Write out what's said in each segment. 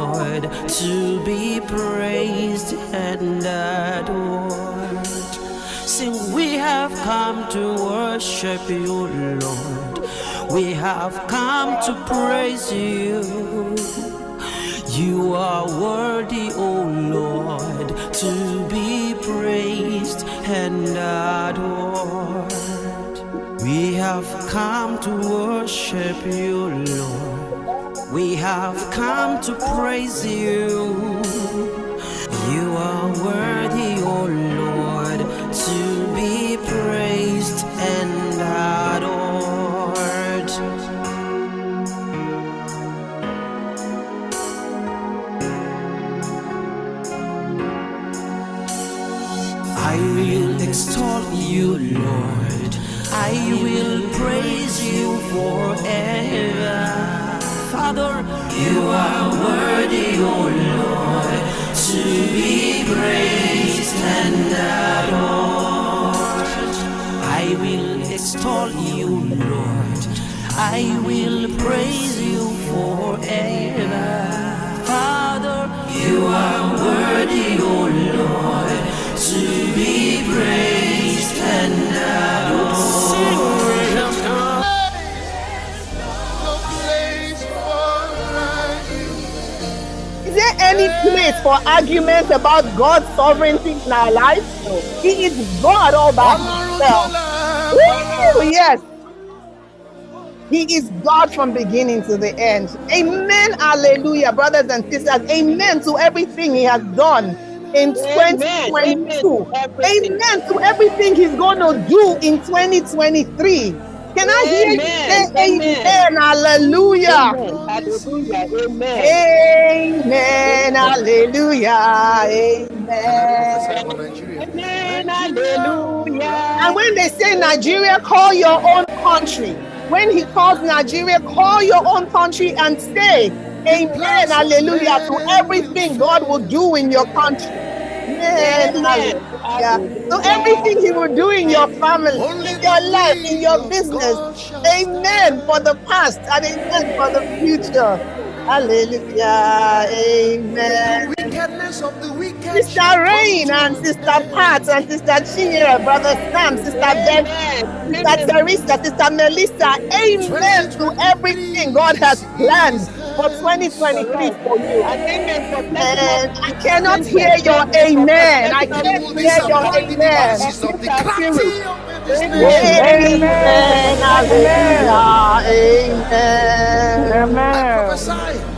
Lord, to be praised and adored. Sing, we have come to worship you, Lord. We have come to praise you. You are worthy, O Lord, to be praised and adored. We have come to worship you, Lord. We have come to praise you. You are worthy, O Lord, to be praised and adored. I will extol you, Father, you are worthy, O Lord, to be praised and adored. I will extol you, Lord. I will praise you forever. Place for arguments about God's sovereignty in our lives? He is God all by himself. Woo, yes. He is God from beginning to the end. Amen. Hallelujah, brothers and sisters. Amen to everything He has done in Amen. 2022. Amen to everything. Amen to everything He's going to do in 2023. Can I hear you Amen. say amen? Hallelujah. Amen. Hallelujah. Amen. Amen. Hallelujah. Amen. Amen. Hallelujah. And when they say Nigeria, call your own country. When he calls Nigeria, call your own country and say, Amen. Hallelujah to everything God will do in your country. Amen. Hallelujah. So everything he will do in your family, in your life, in your business. Amen for the past and amen for the future. Hallelujah. Amen. Wickedness of the wicked. Sister Rain and Sister Pat and Sister Chinyere, Brother Sam, Sister Amen. Sister Teresa, Sister Melissa, amen to everything God has planned for 2023 for you. And amen I cannot hear your amen. I can't Who hear your amen. devices of the crafty of this Amen. Hallelujah. Amen.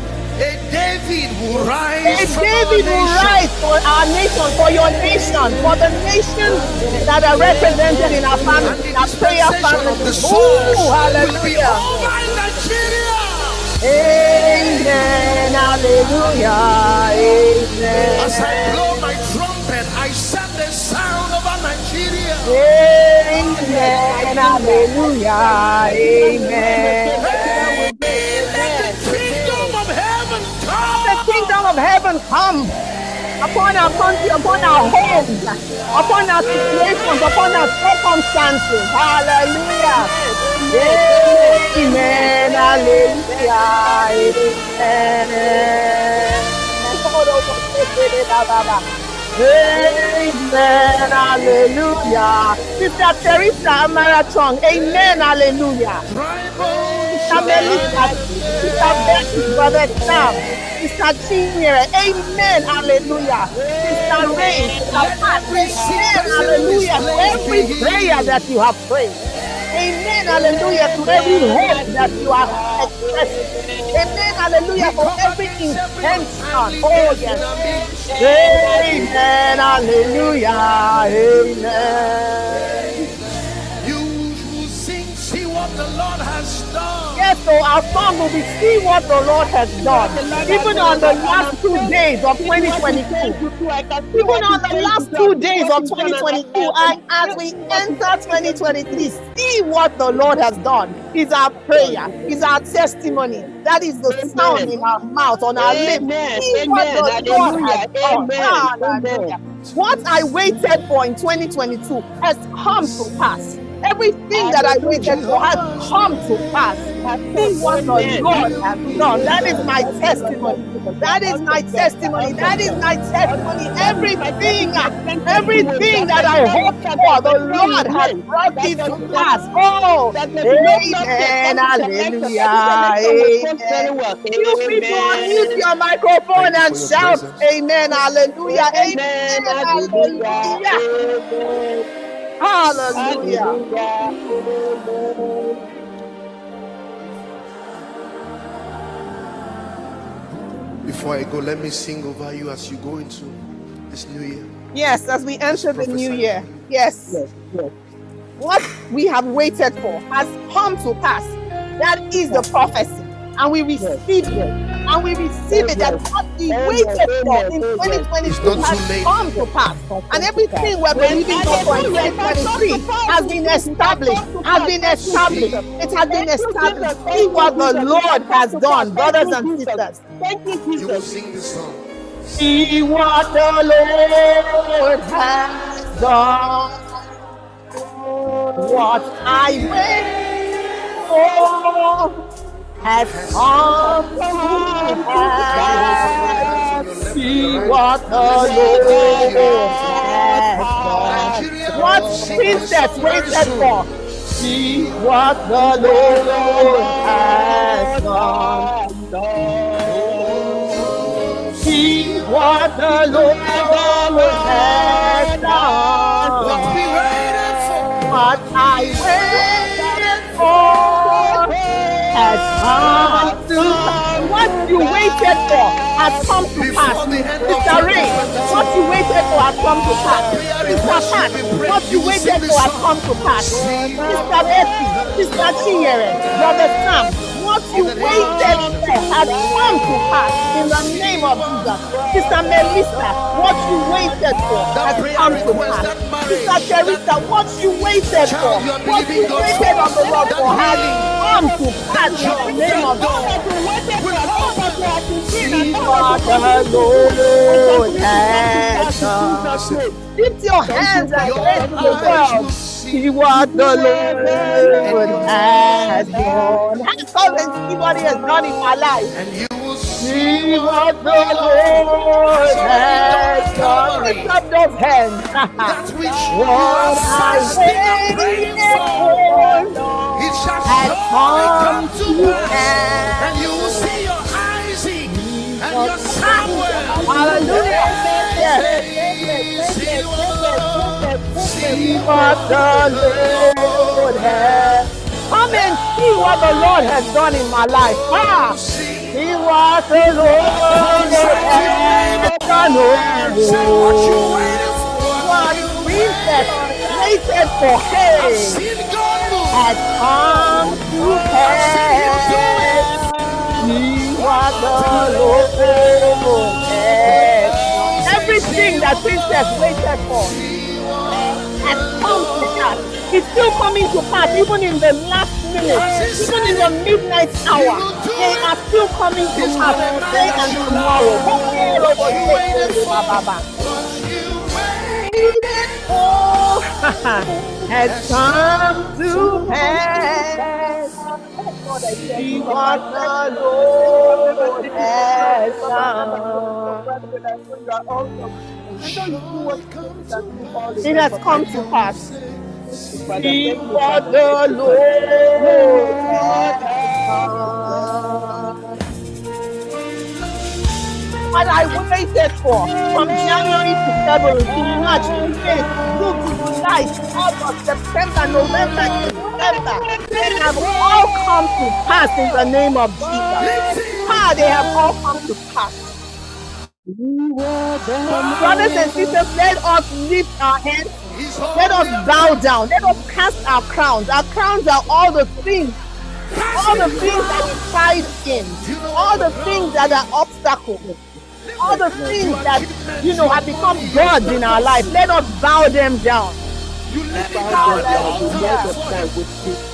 I prophesy, a David will rise. Hey, David will rise for our nation, for your nation, for the nations that are represented in our And family, in our prayer family. Ooh, souls will be hallelujah. Amen. Hallelujah. As I blow my trumpet, I send the sound over Nigeria. Amen. Hallelujah. Amen. Of heaven come upon our country, upon our homes, upon our situations, upon our circumstances. Hallelujah. Amen. Hallelujah. Amen. Amen. Hallelujah. Sister Teresa Amaratong. Amen. Hallelujah. Tribal Sister Becky, Brother Sam, Sister Chinyere, Amen, Hallelujah. Sister Ray, Sister Pat, Amen, Hallelujah. To every prayer that you have prayed. Amen, hallelujah, to every hope that you are expressing. Amen, hallelujah, for every intention. Oh, yes. Amen, hallelujah, amen. You will sing, see what the Lord So our song will be see what the Lord has done. Even on the last two days of 2022. Even on the last two days of 2022, and as we enter 2023, see what the Lord has done. Is our prayer, is our testimony. That is the sound in our mouth, on our lips. Amen. See what Amen. the Lord has Hallelujah. done. Amen. What I waited for in 2022 has come to pass. Everything that I waited for has come to pass. See what the Lord has done. That is my testimony. That is my testimony. That is my testimony. Everything, everything that I hoped for, the Lord has brought it to pass. Oh, amen. Hallelujah. Amen. You people unmute your microphone and shout, Amen. Hallelujah. Amen. Hallelujah. Hallelujah. Before I go, let me sing over you as you go into this new year. Yes, as we enter the new prophesy. year. Yes. What we have waited for has come to pass. That is the prophecy. And we receive it. And we receive it that what we waited for in 2023 It's not too has come to pass. And everything we're believing God for in 2023 has been established. Has been established. It has been established. See what the Lord has done, brothers and sisters. Thank you, You will sing this song. See what the Lord has done. What I wait for has come to. See what the Lord has. What princess waited for? See what the Lord has done. See what the Lord has done. What I waited for pass. What you waited for has come to pass. Mr. Ray, what you waited for has come to pass. Mr. Pat, what you waited for has come to pass. Mr. Bessie, Mr. Chinyere, Brother Sam, what you waited for has come to pass in the name of Jesus. Sister Melissa, what you waited for has come to pass. Sister Teresa, what you waited for, what you waited on the Lord for has come to pass in the name of Jesus. See what the Lord has. Lift your hands and to the world, see what the Lord has done. Hands up and see what He has done in my life. And you will See what the Lord has done. Lift up those hands. that which What I waited for it shall come surely come to pass. And you will see your Isaac and your Samuel. Hallelujah. See what the Lord has. Come and see what the Lord has done in my life. Ah, see what the Lord has done. What you waited for. what princess waited for hey See God move. has come to pass. See what the Lord has. Everything that princess waited for has come to pass. It's still coming to pass, even in the last minute, even in the midnight hour. They are still coming to pass today and tomorrow. Oh, has come to pass. See what the Lord has done. It has come to pass. See what the Lord. What I waited for from January to February to March to May, to July, August, September, November, December, they have all come to pass in the name of Jesus. Ah, they have all come to pass. Brothers and sisters, let us lift our hands let us bow down. Let us cast our crowns. Our crowns are all the things, all the things that we fight in, all the things that are obstacles, all the things that you know have become gods in our life. Let us bow them down. You let it down at the altar.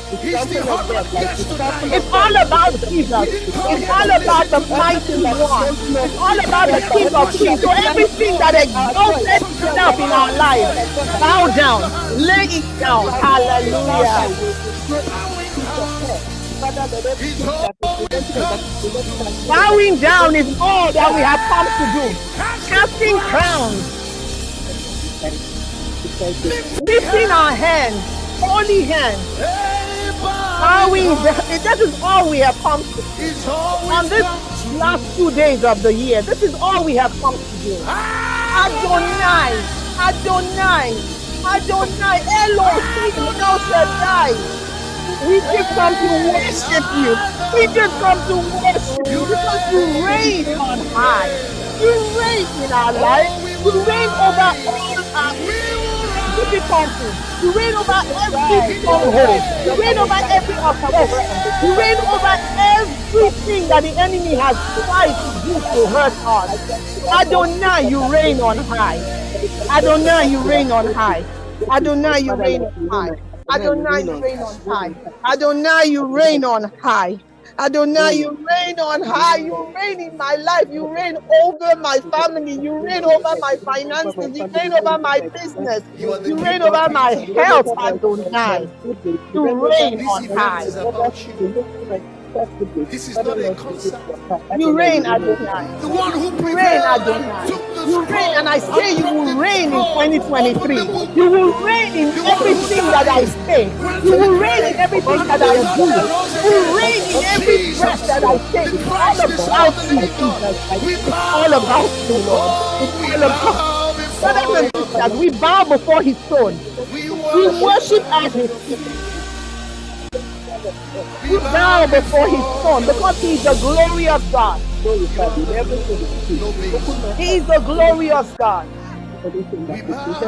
He's the heart of destiny. It's all about Jesus. It's all about the mighty one. It's all about the King of Kings. So everything that exalts itself in our lives, bow down, lay it down. Hallelujah. Bowing down is all that we have come to do. Casting crowns, lifting our hands, holy hands, bowing down. That is all we have come to On this last two days of the year, this is all we have come to do. Adonai, Adonai, Adonai, Elohim, El Shaddai. We just come to worship you. We just come to worship you because you reign on high. You reign in our life. You reign over all our You reign over every stronghold. You reign over every oppression. You reign over everything that the enemy has tried to do to hurt us. Adonai, you reign on high. Adonai, you reign on high. Adonai, you reign on high. Adonai, you reign on high. Adonai, you reign on high. Adonai, you reign on high. You reign in my life. You reign over my family. You reign over my finances. You reign over my business. You reign over my health, Adonai. You reign on high. Is you. This is not a concert. You reign, Adonai. The one who You reign, prevailed Adonai. took You reign, and I say you will reign in 2023. You will reign in everything that I say. You will reign in everything that I do. You will reign in every breath that I take. It's all about you, Jesus. It's all about you, Lord. It's all about bow Brothers and sisters, we bow before his throne. We We worship at his feet. Bow before his throne because he is the glorious God. He is the glorious God.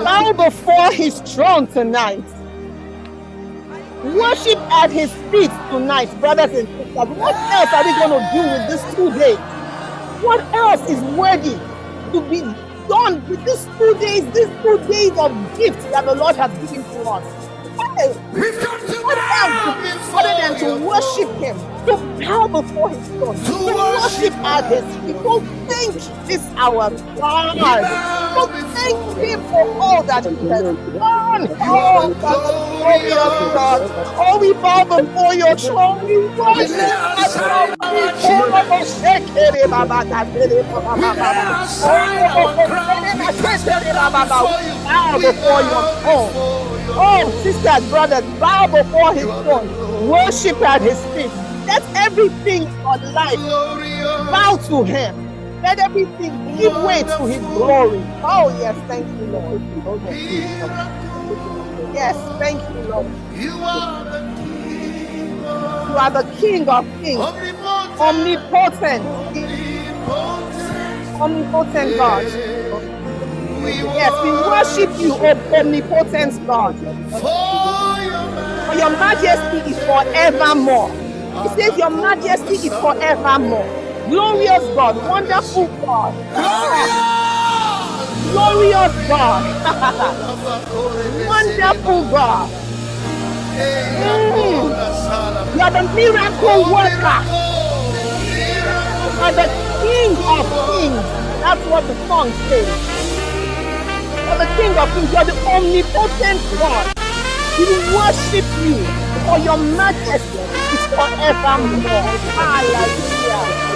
Bow before his throne tonight. Worship at his feet tonight, brothers and sisters. What else are we going to do with this two days? What else is worthy to be done with these two days, these two days of gifts that the Lord has given to us? What else? We've come to bow other than to worship him, to bow before his throne, to worship at his feet, to thank this our God, to thank him for all that he has done. Oh, God, glorious God. Oh, we bow before your throne. We worship at your feet. Shake it, Baba, that it, Baba, Baba. Shake it, Baba, Baba. We bow before your throne. Oh, sisters, brothers, bow before his throne. Worship at his feet. Let everything on life bow to him. Let everything give way to his glory. Oh, yes, thank you, Lord. Yes, thank you, Lord. You are the King You are the King of kings, omnipotent, omnipotent. omnipotent God. Yes, we worship you, O omnipotent God. for your majesty is forevermore. He says, Your majesty is forevermore. Glorious God, wonderful God, glorious God, wonderful God. Mm. You are the miracle worker. You are the King of kings. That's what the song says. You are the King of kings. You are the omnipotent God. We worship you for your majesty is forevermore. Hallelujah.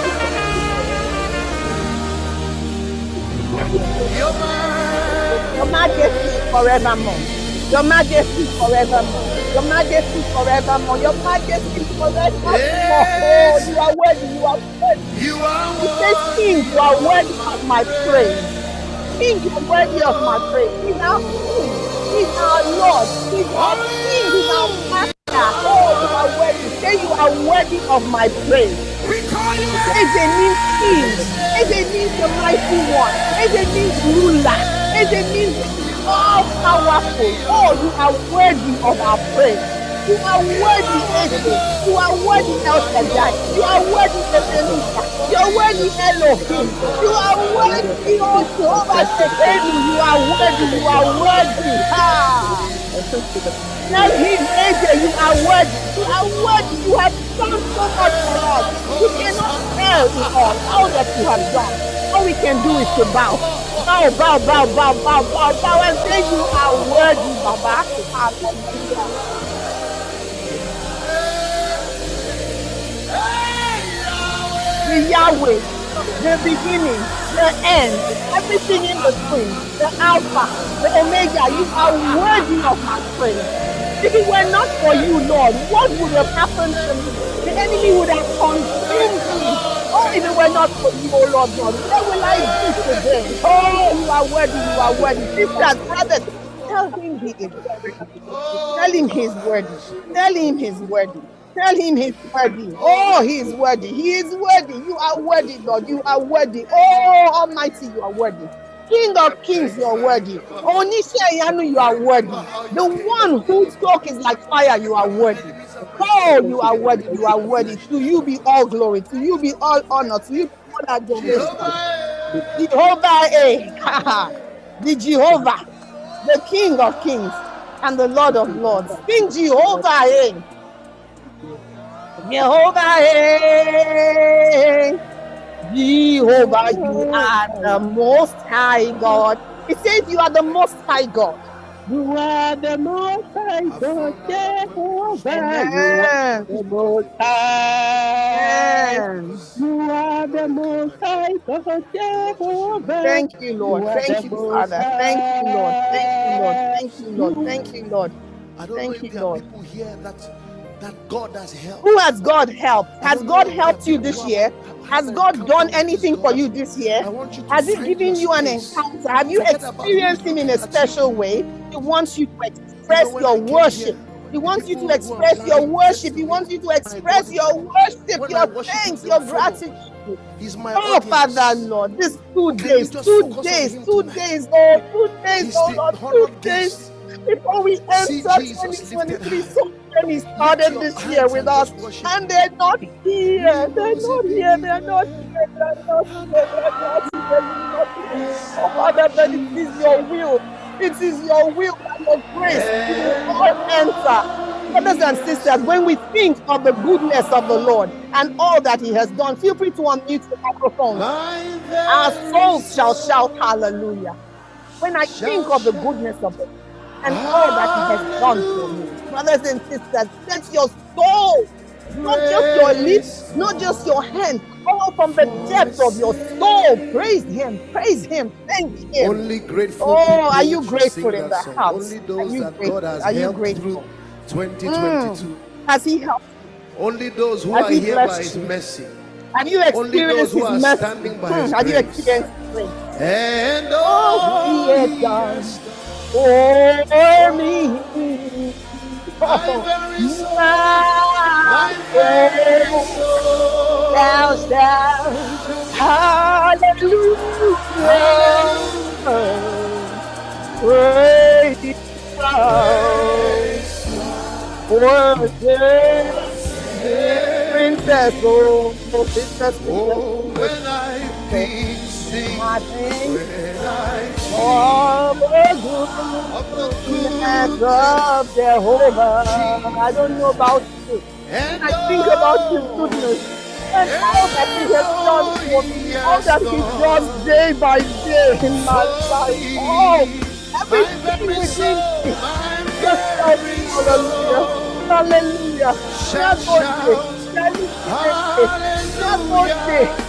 Your majesty is forevermore. Your majesty is forevermore. Your majesty is forevermore. Your majesty is forevermore. Oh, you are worthy. You are worthy. You are He says, King, you are worthy of my praise. King, are worthy of my praise. He's our King. He's our Lord. He's our King. He's our Master. Oh, you are worthy. Say you are worthy of my praise. You Eze means king. Eze means the mighty one. Eze means ruler. Eze means all powerful. Oh, you are worthy of our praise. You are worthy, Eze. You are worthy, El Shaddai. You are worthy, Ebenezer. You are worthy, Elohim. You are worthy, oh Jehovah. You are worthy. You are worthy. Ah. Tell him, AJ, you are worthy. You are worthy. You have done so much for us. We cannot tell it all, all that you have done. All we can do is to bow. Bow, bow, bow, bow, bow, bow, bow, and say you are worthy, Baba. Hallelujah. The Yahweh, the beginning, the end, everything in between, the Alpha, the Omega. You are worthy of my praise. If it were not for you, Lord, what would have happened to me? The enemy would have consumed me. Oh, if it were not for you, oh Lord God, where will I be today? Oh, you are worthy, you are worthy. Sisters, brothers, tell him he is worthy. Tell him he's worthy. Tell him he's worthy. Tell him he's worthy. Oh, he is worthy. He is worthy. You are worthy, Lord. You are worthy. Oh, Almighty, you are worthy. King of kings, you are worthy. Onisha you are worthy. The one whose talk is like fire, you are worthy. Oh, you are worthy. You are worthy. To you be all glory. To you be all honor. To you be all adoration. Jehovah, eh? the Jehovah, the King of kings and the Lord of lords. King Jehovah, eh? Jehovah, eh? Jehovah, you are the most high God. It says you are the most high God. You are the most high God, Jehovah. You are the most high. You are the most high God, Jehovah. Thank you, Lord. You Thank you, Father. Thank you, Lord. Thank you, Lord. Thank you, Lord. Thank you, Lord. I don't Thank know you, there Lord. are people here that that God has helped. Who has God helped? Has God know if there helped you this year? Has God done anything for you this year? want you to Has He given you an encounter? Have you Forget about who is experienced Him in a looking at you. special way? He wants you to express your worship. He wants you to people who are express your worship. He wants you to express your worship, your thanks, your gratitude. He's my Oh, Father. Lord, this two days, two days, Him two days, oh, two days, oh Lord, two days before we enter 2023. So many Lift started this year with and us, and they're not here. They're not here. They're not here. They're not here. They're not here. They're not here. Oh, Father, but it is your will. It is your will by your grace. All enter. Brothers and sisters, when we think of the goodness of the Lord and all that He has done, feel free to unmute the microphone. Our souls shall shout hallelujah. When I think of the goodness of the and all that He has done for me, brothers and sisters, let your soul, not just your lips, not just your God hand, all from the depths of your soul, praise Him, praise Him, thank Him. Only grateful Oh, are you grateful in the song. house? Only Are those you that God grateful? has Are you grateful? 2022. Mm. Has He helped? Only those who Has are He here by His you? mercy. Have you Only those experienced who His are mercy? standing by Hmm, His Have you grace. experienced grace? And Oh, all has He has done. For me. My very soul, my very soul soul. shall shout hallelujah. Praise God. Worship princess, oh, princess, princess. Oh, when I think, My I of the goodness Jehovah. I don't know about you. I think about His goodness and all that He has done for me, all that He does done day by day in my life. Oh, everything within me. Just very hallelujah, hallelujah. shout hallelujah.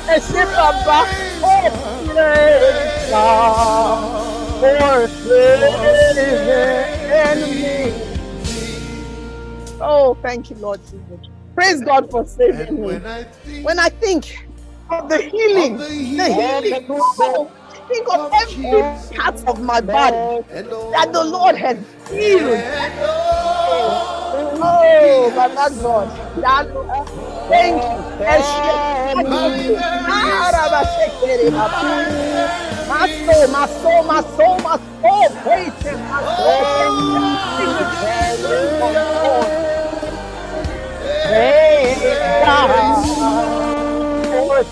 Eshe Baba. Praise Oh, God, praise praise God God for for saving me. saving me. Oh, thank you, Lord Jesus. Praise God for saving me. when I think When I think of the healing, the healing oh, I think of every part of my body that the Lord has healed. And all He Oh, Baba has God. done That Lord, thank you. Eshe, my Nagode, very Arabashekere, soul, Baba. my My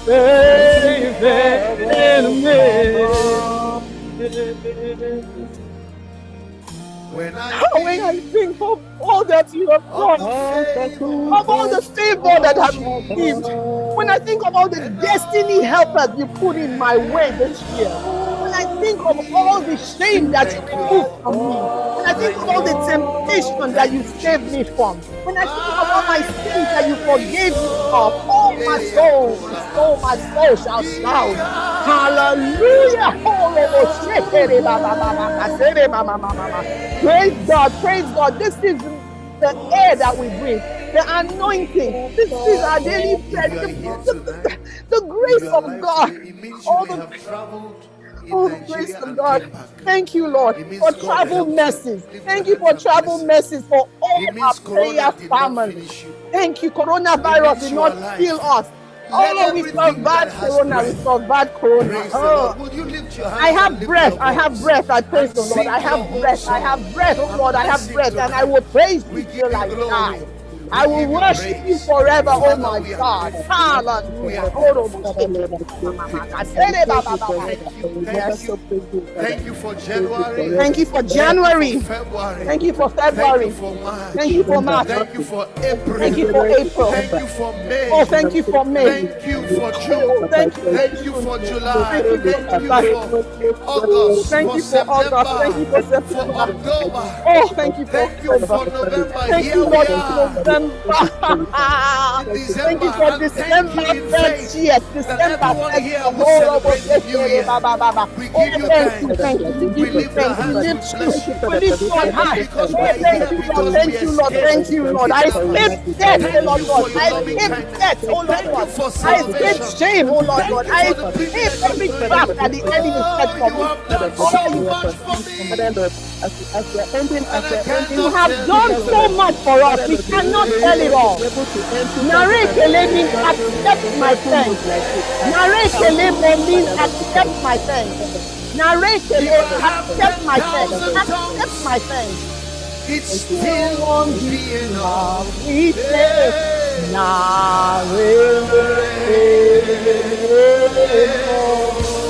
very When I When I think of all that you have done, of all the favor oh, that I've received, when I think of all the destiny helpers you put in my way this year, think of all the shame that you removed from me, when I think of all the temptation that you saved me from, when I think of all my sins that you forgave me of, oh my soul, soul, my soul shall shout, Hallelujah! Oh, oh, oh. Praise God, praise God. This is the air that we breathe, the anointing. This is our daily bread, are the, the- the grace of God. All the Oh, the of and God. Thank you, Lord, for travel mercies. Thank you for travel mercies for all our prayer Corona did not family. Thank you. Coronavirus did not kill us. Oh, we everything that survived Corona. We survived Corona. Oh, Lord. You lift your I have breath. I have breath. I praise the Lord. I have breath. I have breath. Oh Lord, I have breath. And I will praise you till I die. I will worship you forever, oh my God. Hallelujah. Oh, Thank you, thank Yes. you, thank you for January. Thank you for January. February. Thank you for February. Thank you for March. Thank you for April. Thank you for April. Thank you for May. Oh, thank you for May. Thank you for Oh, June. thank you for Thank you for July. Thank you for Thank you July. for August, Thank you for August. Thank you for September, for September. October. Oh, thank you for Thank you for November. Thank you, Lord, are for November. in Thank December. you for December thank you in 30th. faith that December everyone 30th. here will Oh, celebrate the new year. ba, ba, ba, ba. We Oh, give you thank you, thanks. thank you. We We give you lift our hands. We lift you. bless you. We lift you on Thank you high. because we Oh, are thank you, Lord. Thank you, oh, Lord. escaped Thank you, Lord. I escaped death, oh Lord God. I escaped death, oh Lord God. I escaped shame, oh Lord God. I escaped every trap that the enemy set Oh, for me. Oh, you much for me. ending, And as I we're ending, you cannot have done so much for us. We Lord, may cannot tell it all. able to Narrate 2020 means accept my thanks. Narrate to means Father Lord, we accept my thanks. If I accept my thanks. Accept my thanks. it Still won't be enough. enough. We say, Narrate.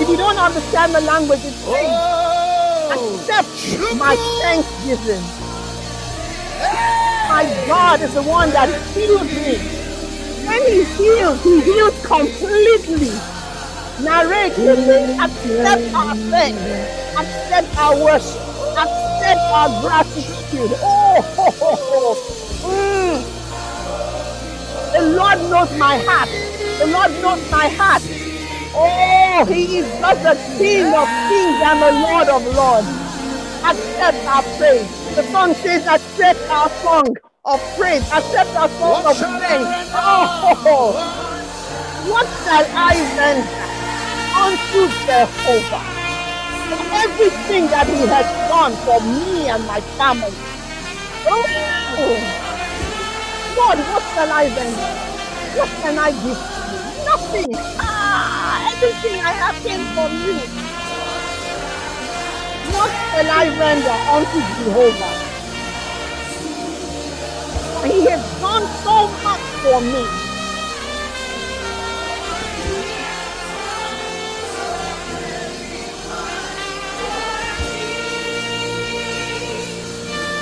If you don't understand the language, it's saying, Oh, accept my thanksgiving. Hey. My God is the one that heals me. When he heals, he heals completely. Narrate, accept our thanks, accept our worship, accept our gratitude. Oh, ho, ho, ho. Mm. the Lord knows my heart. The Lord knows my heart. Oh, he is just the King of kings and the Lord of lords. Accept our praise. The song says, accept our song of praise. Accept our song What of thanks. Oh, what shall I render unto Jehovah for everything that he has done for me and my family? Oh, Lord, what shall I render? What can I give you? Nothing. Ah, everything I have came from you. What shall I render unto Jehovah? For He has done so much for me.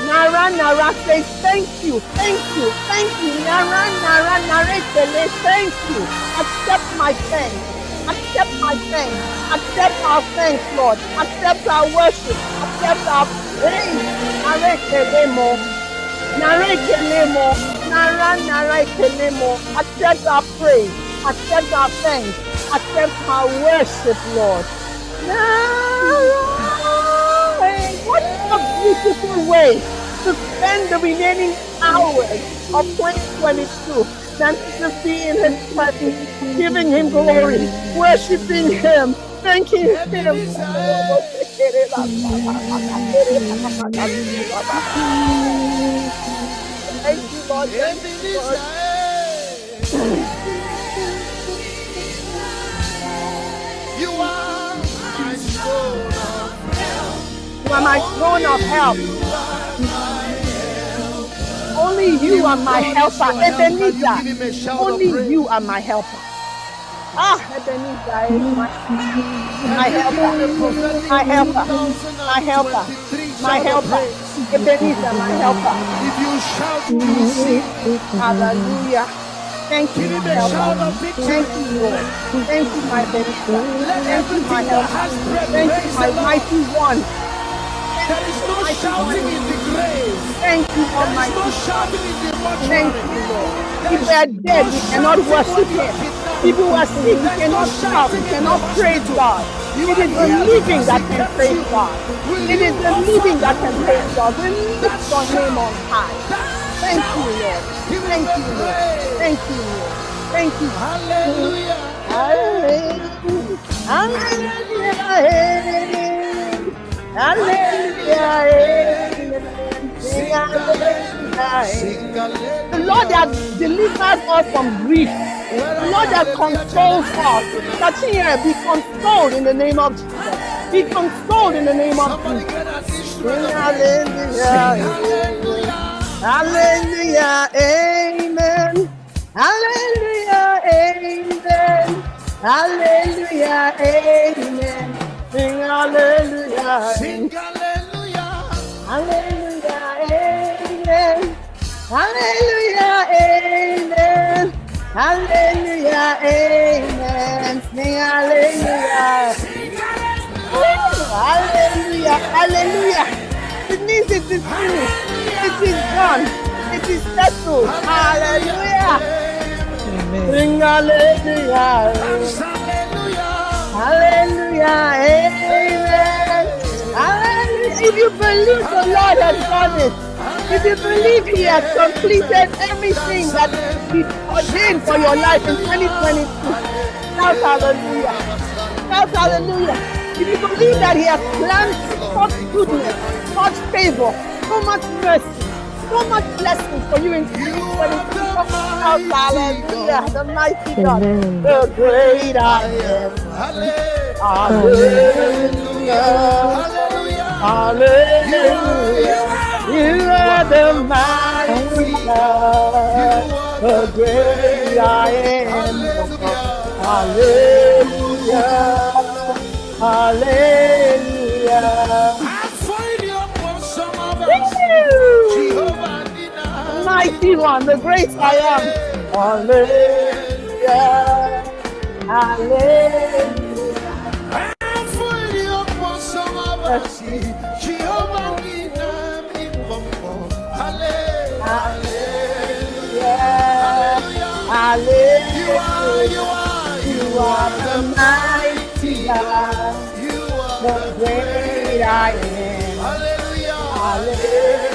Nara Nara says thank you, thank you, thank you. Nara Nara Naretele, thank you. Accept my thanks. Accept my thanks. Accept our thanks, Lord. Accept our worship. Accept our praise. Nara Naretelemo. Accept our praise. Accept our thanks. Accept our worship, Lord. What a beautiful way to spend the remaining hours of 2022 than to be in His presence, giving Him glory, worshiping Him, thanking Him. Thank you, Lord. Thank you, Lord. You are my soul of help. You are my throne of help. Only you are my helper, Can you give him a Ebenezer. Only you are my helper. Ah, Ebenezer is my, my helper, my helper, my helper. my helper. Ebenezer, my helper. If you shout, you see. Hallelujah. Thank you, my helper. Thank you, Lord. Thank you, my Ebenezer. Thank you, my helper. Thank you, my mighty one. There is no shouting in the Thank you, There is Almighty. no shouting in the Thank you, Lord. If we are dead, we cannot worship when you are Him. If we are sick, we cannot shout, we shouting in the cannot praise. God. It is the living that can praise. God. It is the living that can praise? God. We lift your name on high. Thank you. Lord. Thank you, Lord. Thank you, Lord. Thank you. Hallelujah. Hallelujah. Hallelujah. Hallelujah. Sing hallelujah. Sing The Lord that delivers us from grief. The Lord that consoles us. Kachinyere, eh, be consoled in the name of Jesus. Be consoled in the name of Jesus. get an instrument Sing of praise. Sing hallelujah. hallelujah. Hallelujah. Amen. Hallelujah. Amen. Hallelujah. Amen. Sing hallelujah. Sing hallelujah. Hallelujah. Amen. Hallelujah. Amen. Hallelujah. Amen. Sing hallelujah. Woo! Hallelujah. Hallelujah. It means it is finished. It is done. It is settled. Hallelujah. Sing hallelujah. Hallelujah. Hallelujah. Amen. Hallelujah. If you believe the Lord has done it, if you believe He has completed everything that He ordained for your life in 2022, shout hallelujah. Shout hallelujah. If you believe that He has planned such goodness, such favor, so much mercy, so much blessings for you in 2022, shout hallelujah. The mighty God, Amen. the great I am. Hallelujah. Hallelujah. You are the mighty God, the great I am. Hallelujah. Hallelujah. Woo! Mighty one, the great I am. Hallelujah. Hallelujah. You are, you are, You you are the mighty God, You are the great I am. Hallelujah. Hallelujah.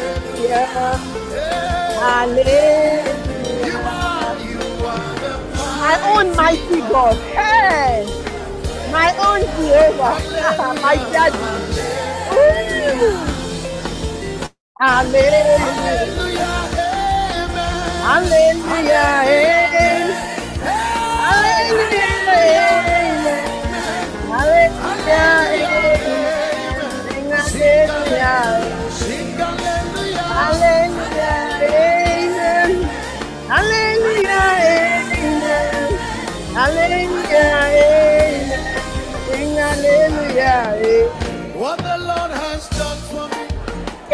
You Hallelujah. are, you are the My own mighty God. Hey, my own Jehovah. my daddy. Hallelujah. Hallelujah. Hallelujah.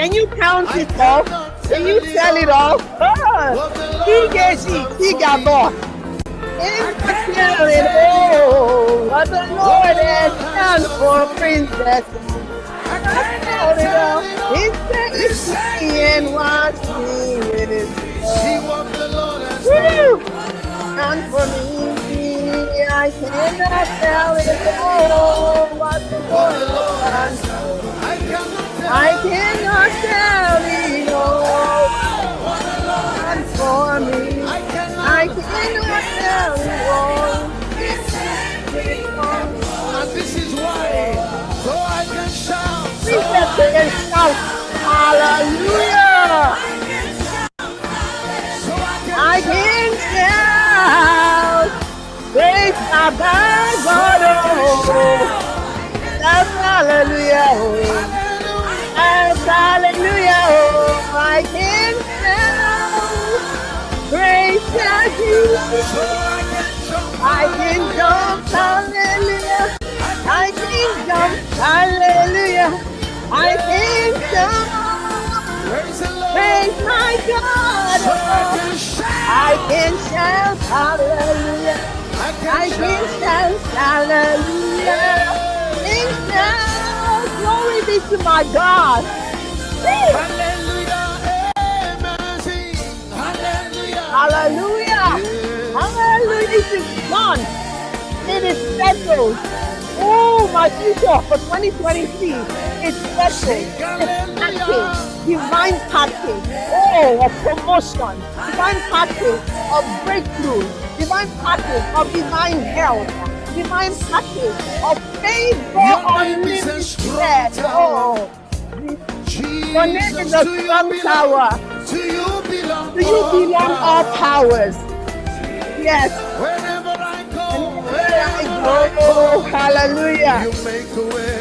Can you count it off? Can you tell it off? Oh, What the Lord has TKG, Tigabo. me. Interfering, oh, what the Lord has done for Princess. Count it off. It's the and watch me with his See what the Lord has! And for me, I cannot tell it all what the Lord has done. I cannot tell it all the and for me. It. And this is why. So I can shout. So I, the shout, Hallelujah! I can shout, praise God, oh, that's Hallelujah, Hallelujah, I can praise Jesus. I can jump, hallelujah. I can jump, hallelujah. I can Praise my God. I can shout. Hallelujah. I can shout. hallelujah. Can shout glory be to my God. Woo! Hallelujah. Hallelujah. It is done. It is settled. Oh, my future for 2023. It's settled. It's packaged. Divine package. Oh, of promotion. Divine package of breakthrough. Divine package of divine health. Divine package of favor is a unlimited. Oh, Jesus, your name is a to you strong belong- tower. To you belong. To you belong all powers. Yes. Wherever I go, Where I wherever go, oh, hallelujah. you make a way.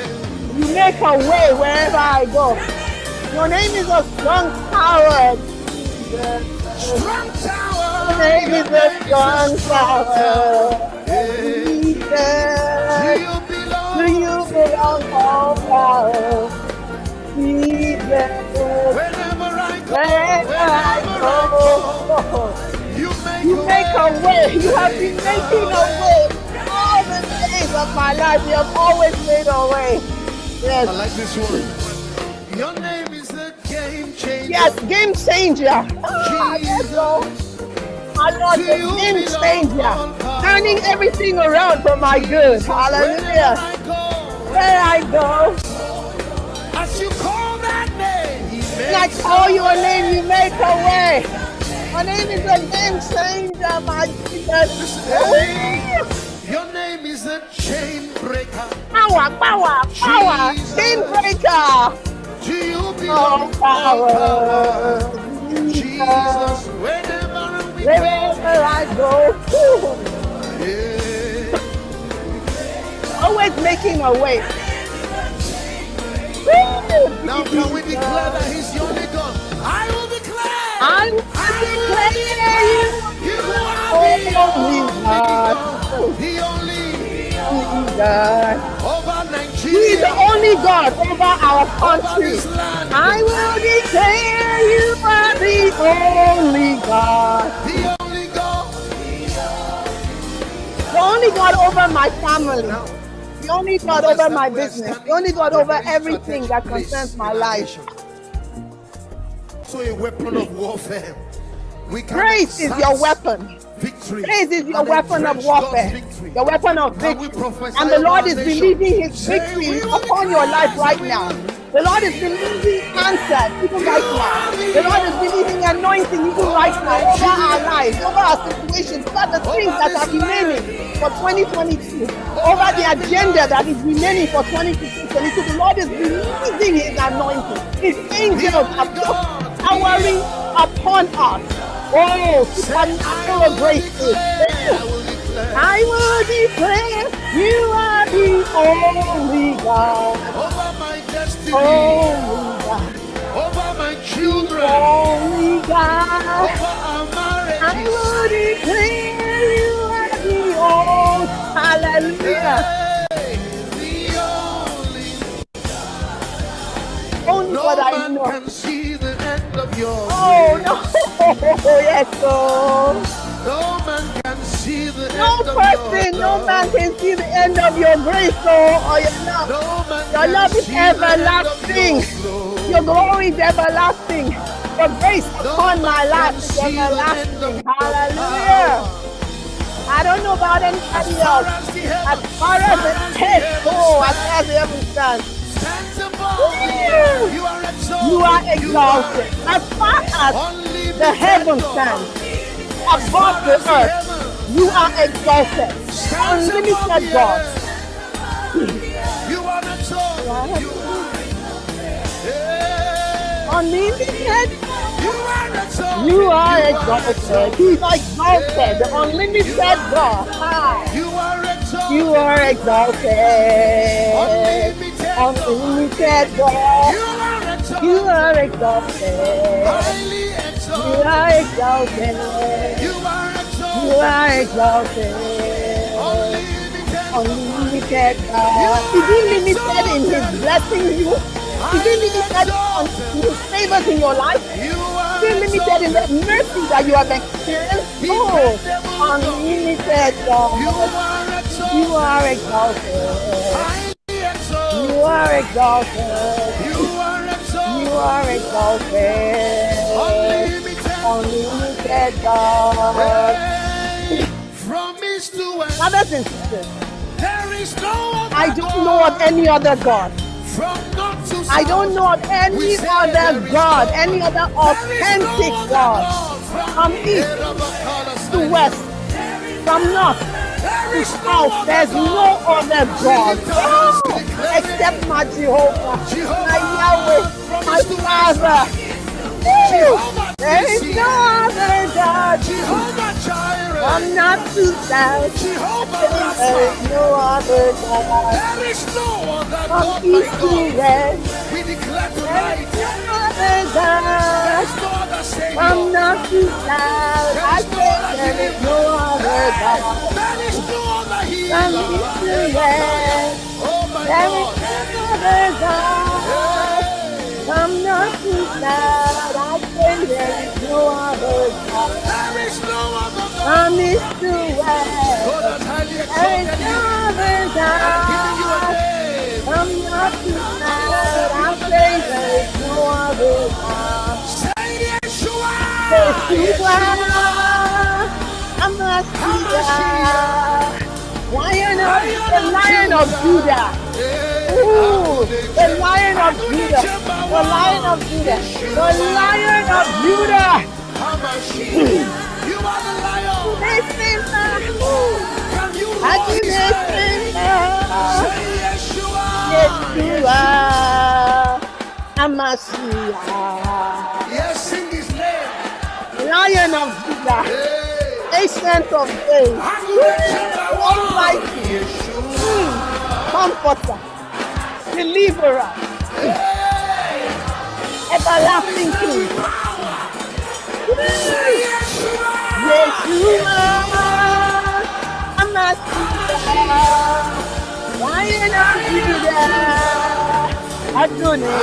You make a way wherever I go. Your name is a strong tower. Strong tower. Your name is a strong tower. Jesus, To you belong. to you belong all power. Jesus, Wherever I go, wherever I go. you make You a make way. a way. You have been making a way all the days of my life. You have always made a way. Yes. I like this one. Your name is the game changer. Yes, game changer. Ah. My Lord, the game changer. Turning everything around for my good. Hallelujah. I Where I go, name, when I call a you a name, you make a way. My name is a game changer, my Jesus. Your name is the chain breaker. Power, power, power. Chain breaker. To you Oh, belong all power. power. Jesus, whenever we go, Wherever I go, yeah. always making a way. Now can we declare that he's the only God? I will declare. I'm declaring You are Only the only God. God. The only you, God. over He is the only God over our Over country. this land. I will declare you are the only God. The only God. The only God over my family. The only God over my business. The only God over everything that concerns my life. So a weapon of warfare. We can Grace is your weapon. Victory. Praise is your weapon of warfare, your weapon of victory. And the Lord is believing His victory upon your life right now. The Lord is believing answers even right now. The Lord is believing anointing even right now over our lives, over our situations, over the things that are remaining for 2022, over the agenda that is remaining for 2022. The Lord is releasing His anointing. His angels are towering upon us. Oh, supernatural declare I will declare you are the only God. over my destiny, Only God. over my children, Only God. over our I marriages. will declare you are the only. Hallelujah. Hey, the only Only No God I know. can see the end of your Oh no. yes, Lord. No man can see the No person, no man can see the end of your grace, Lord, or your love. Your love is see the end of everlasting. your glory. Is everlasting. Your grace upon my life is see the end everlasting. Hallelujah. I don't know about anybody else. as far as head heavens go, as far as the heaven stands, you are exalted. you are You exalted. As far as the heaven stands, above the earth, you are exalted. Unlimited God. You are exalted. You Unlimited You are exalted. You are exalted. He's exalted. The unlimited God. Ah, You are exalted. You are exalted. Unlimited. God. You are exalted. You are exalted. You are are You exalted. are exalted. Unlimited. God. Is he limited in his blessing you? Is it limited on the favors in your life? You are Is it limited in the mercy that you have experienced? No. Unlimited, You God. You are exalted. You are exalted. You are exalted. You are exalted. Unlimited. Unlimited God. Brothers and sisters, there is no other I don't know of any other God. From north to south, I don't know of any other God, any other authentic God. From east to west, from north to south, there's no other God. Except my Jehovah, my Yahweh, my Father. There is no other God. Jehovah Jireh, I'm not too. Jehovah There is no other God. There is no other God east like to God. west, We declare tonight, is no other God. there's no other Savior. From north to south, I say there is no other God. There is no other From healer. east to west, Oh my God. is no other God. From north to south, no other God. There is no other God. From east to west, God has highly there is no other Giving you a God. name. From north to south, I say there is no other God. Say Yeshua. Yeshua, Hamashiach, Lion of the Lion of Judah. Ooh, the Lion of Judah, the Lion of Judah, the Lion of Judah. You are the lion. Can you I roar do his name? listen, Say Yeshua. Hamashiach, Yes, sing his name. Lion of Judah. Ancient of Days, Almighty. Yeshua. Hmm. Comforter, deliverer, everlasting king. Yeshua, Hamashiach, Lion of Judah, Adonai,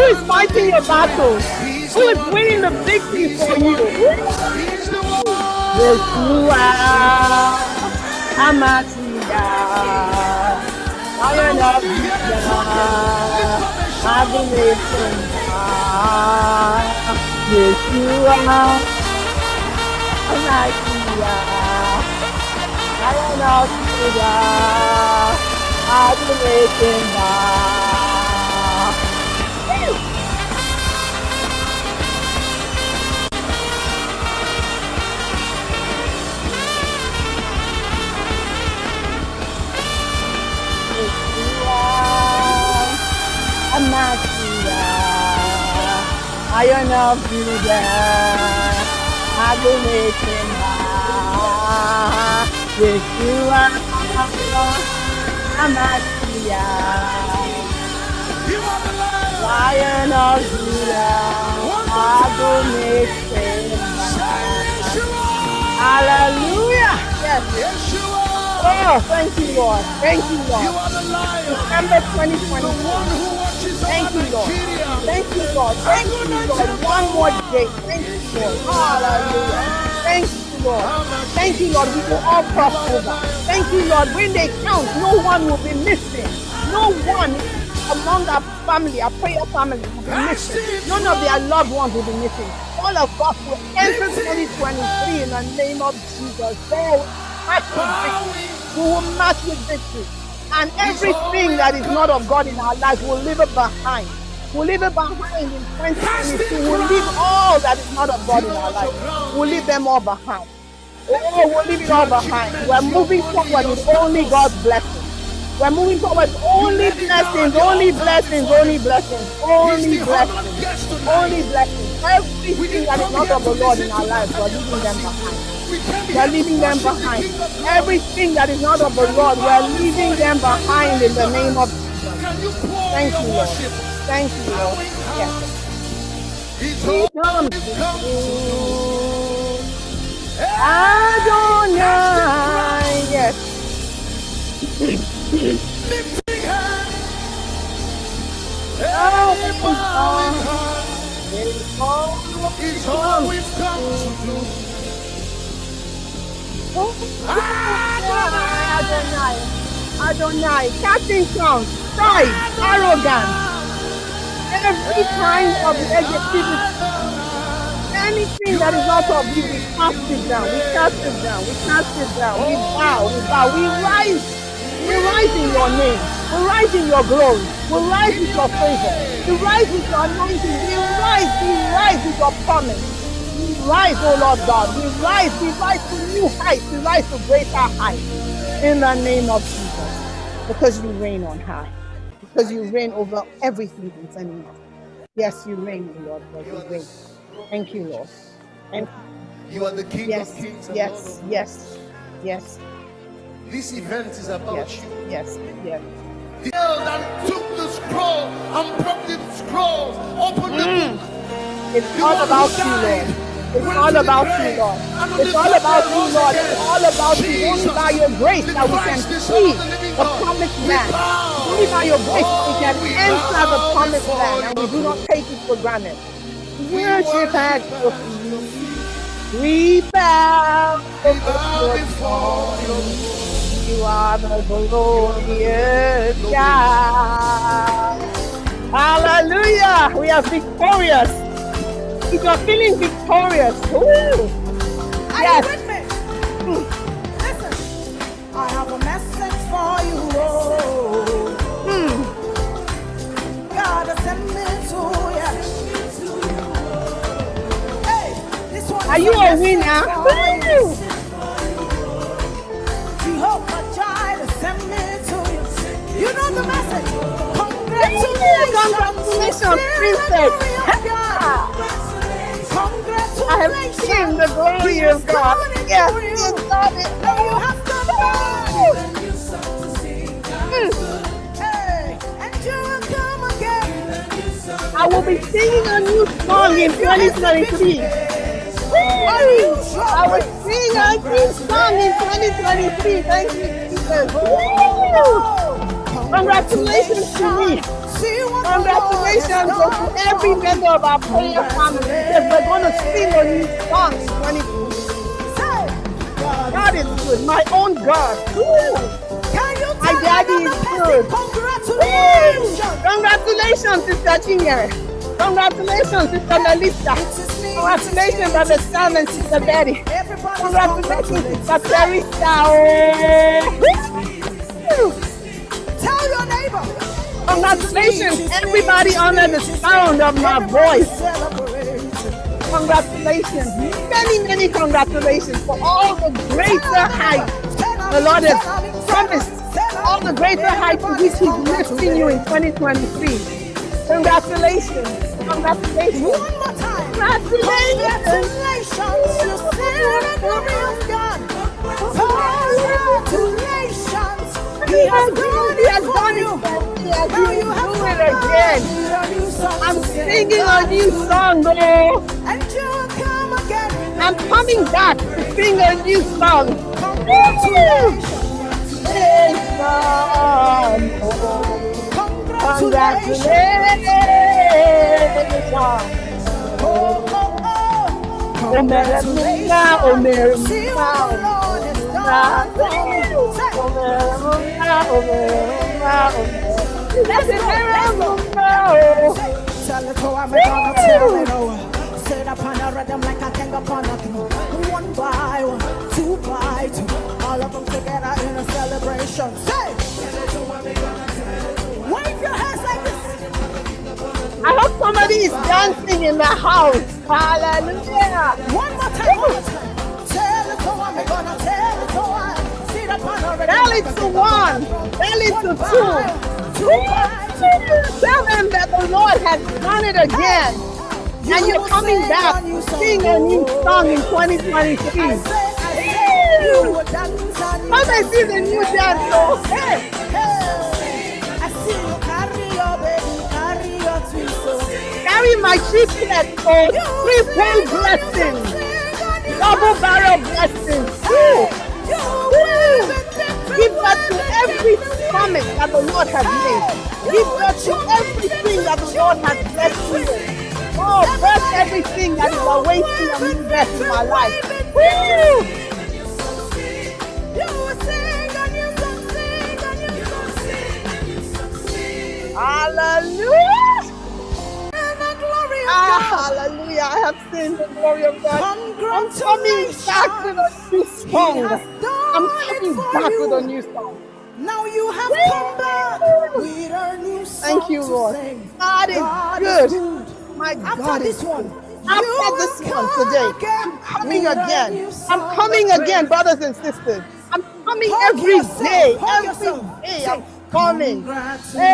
Who is fighting your battles? Who is winning the victory for you? the. Yeshua, Hamashiach, Lion of Judah, Adonai, Yeshua, Hamashiach, Lion of Judah, Adonai, Hamashiach, Lion of Judah, Adonai, Yeshua, You the lion. Of Judah, Yeshua. Hallelujah! Yes. Yeshua. Oh, thank you, Lord. Thank you, You Lord. are the lion. December The one who Thank you, Lord. Thank you, Lord. Thank you, Lord. One more day. Thank you, Lord. Hallelujah. Thank you, Lord. Thank you, Lord. We will all cross over. Thank you, Lord. When they count, no one will be missing. No one among our family, our prayer family, will be missing. None of their loved ones will be missing. All of us will enter 2023 in the name of Jesus. There, march with victory. We will march with victory. And everything that is not of God in our lives will leave it behind. We'll leave it behind in 2022. We'll leave all that is not of God in our life. We'll leave them all behind. Oh, we'll leave it all behind. We're moving forward with only God's blessings. We're moving forward with only blessings, only blessings, only blessings, only blessings, only blessings. Everything that is not of the Lord in our lives, we're leaving them behind. We're leaving them behind. Everything that is not of the Lord, we're leaving them behind in the name of Jesus. Thank you, Lord. Thank you, Lord. Yes. He comes to Adonai. Yes. Oh, it's all. Always come to do. Adonai. Adonai. Casting crowns. Pride. Arrogance. Every kind of negativity. Anything that is not of you, we cast it down. We cast it down. We cast it down. We bow. We bow. We rise. We rise in your name. We rise in your glory. We rise with your favor. We rise with your anointing. We rise. We rise with your promise. We rise, oh Lord God. We rise. We rise to new heights. We rise to greater heights. In the name of Jesus. Because you reign on high. Because you reign over everything concerning us. Yes, you reign, oh Lord God. You reign. Thank you, Lord. And You You are the King yes, of Kings. and yes, yes, yes, This event is about yes, you. yes, yes. The that took the scroll and broke the scrolls, opened the Mm. book. It's The all about you, Lord. It's all about you, Lord. It's all about you, Lord. It's all about you. Only by your grace that we can Christ, the Son see the living the God. promised land. Only by your grace we Oh, can enter the promised land, and we do not take it for granted. We Worship at your feet. We bow before bow your before your throne. You are the glorious God. Hallelujah. We are victorious. If you're feeling victorious, ooh, Are Yes. you with me? Listen, I have a message for you. Oh, hmm, God has sent me to you. Hey, this one are you a winner? you. Woo! Jehovah Jireh sent me to you. You know the message. Congratulations, Congratulations, you princess. I have seen the glory of God. Yes, yes, God is. Now you have to Woo! Hmm. And you will come again. I will be singing a new song in 2023. I will sing a new song in 2023. Thank you, Jesus. Congratulations to me. See what the Congratulations to every member of our prayer family. Because we're going to sing a new song in 2023. me. Say, God is good. My own God. Woo! Can you My daddy is good. congratulations? Congratulations, Sister Chinyere. Congratulations, Sister Melissa. It is me, Congratulations, Brother Sam and Sister Betty. Congratulations, Sister. Teresa. Oh. Congratulations, everybody under the sound of my voice. Congratulations, many, many congratulations for all the greater heights the Lord has promised. All the greater heights to which He's lifting you in 2023. Congratulations. Congratulations. One more time. Congratulations. Congratulations. You see the glory of God. Congratulations. He has done He has done you. it. He has you have do it again. a new song I'm singing a new song, though. And you will come again. I'm coming back to sing a new song. Congratulations. Congratulations. Oh, I'm hands like this. is dancing in the house. Hallelujah. One more time, one more time. Tell it we're gonna tell it Tell it to one. Tell it to two. Tell them that the Lord has done it again. And you're coming back sing a new song in 2023. Come and see the new dance. Oh, hey. I see you carry your baby, carry your twist. Carry my triplet for triple blessings. Double barrel blessings. Woo. Give birth to every promise that the Lord has made. Give birth to everything that the Lord has blessed me with. Oh, bless everything that is awaiting a new birth in my life. Woo. Hallelujah. Ah, hallelujah. I have seen the glory of God. I'm coming back with a I'm coming back with a new song. Now you have come back with a new song Thank you, Lord. God is God good. good. My After God is this one, good. you After this one today, again I'm coming again. I'm coming again, brothers and sisters. I'm coming every day. Every day I'm coming. Congratulations.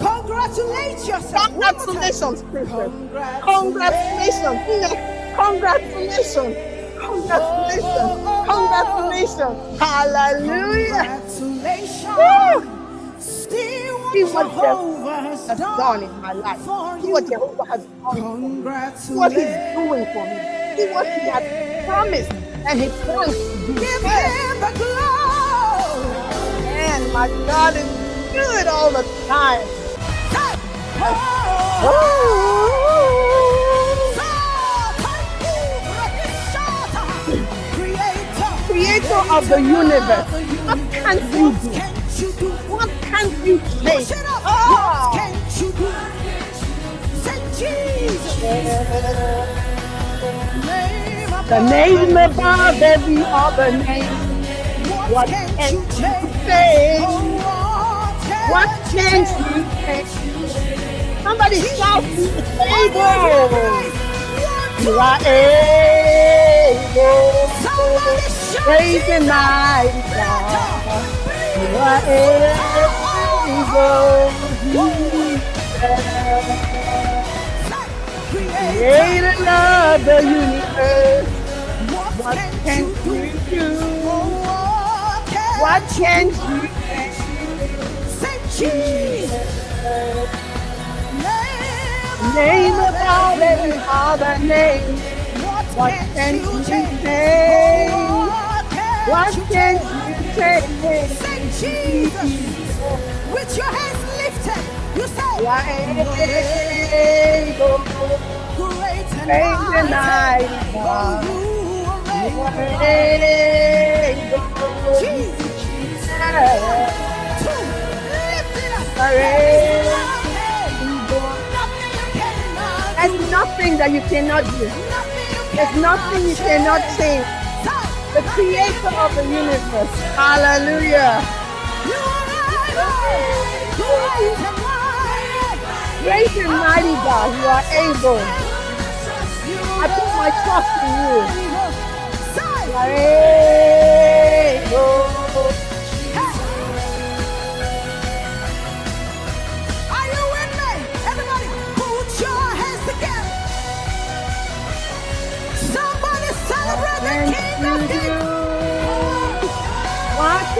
Congratulations. Congratulate yourself. One more. Congratulations, Christian. Congratulations. Congratulations. Congratulations. Congratulations. Hallelujah. Congratulations. See what Jehovah has done in my life. See what. Jehovah has done. See what He's doing for me. See what He has promised and He plans to do. Give him the glory. Man, my God is good all the time. Oh. Creator of the universe. What can't you do? What can't you say? Push it up. Oh. What can't you do? Jesus. The name above every other name. What can't you say? Oh, What can't you say? Somebody shout, able. You are able. Praise mighty God. You are able. Creator of the universe. What can you do? What can you name about every other name? What can you say? What can you say? Say Jesus. With your hands lifted, you say, You are able. Great and the mighty. God. You You are are able. able. Jesus. Two. Lift it up. You are able. Nothing you cannot do. There's nothing that you cannot do. There's nothing you cannot change. The creator of the universe. Hallelujah. Great and mighty God, you are able. I put my trust in you. You are able. What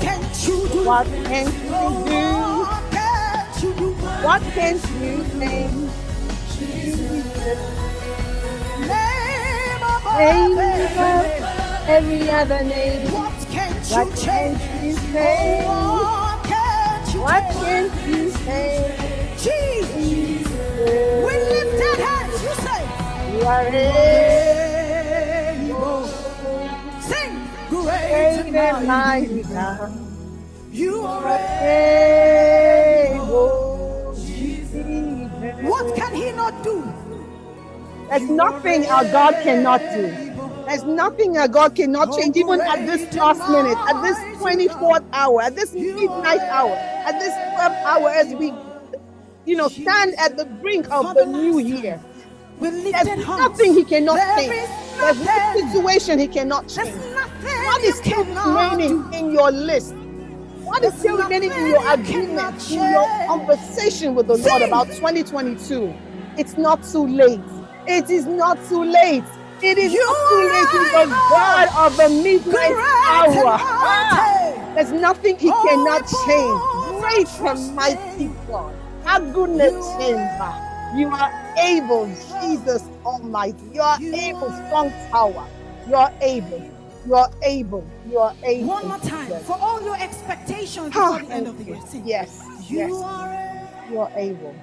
can't you do? What can you do? What can't you do? What can you? Name Name above every other name. What can't you What change? can you say? What can't you change? can you say? Jesus. Are able. Sing, great great and mighty. God. You are Able. able. What can he not do? There's nothing our God cannot do. There's nothing our God cannot change, even at this last minute, at this 24th hour, at this midnight hour, at this 12th hour, as we, you know, stand at the brink of the new year. There's nothing He cannot There change. There's no situation He cannot change. nothing What is still remaining in your list? What is still remaining in your you agreement, in your conversation with the Lord about 2022? It's not too late. It is not too late. It is You not too late. He's the God of the midnight hour. Ah, there's nothing He Oh, cannot change. Great and mighty. God. How goodness chamber. You are able, Jesus Almighty. You are You able, strong tower. You are able. You are able. You are able. One more time for all your expectations before the end of the year. Sing. Yes, You yes, are you're able.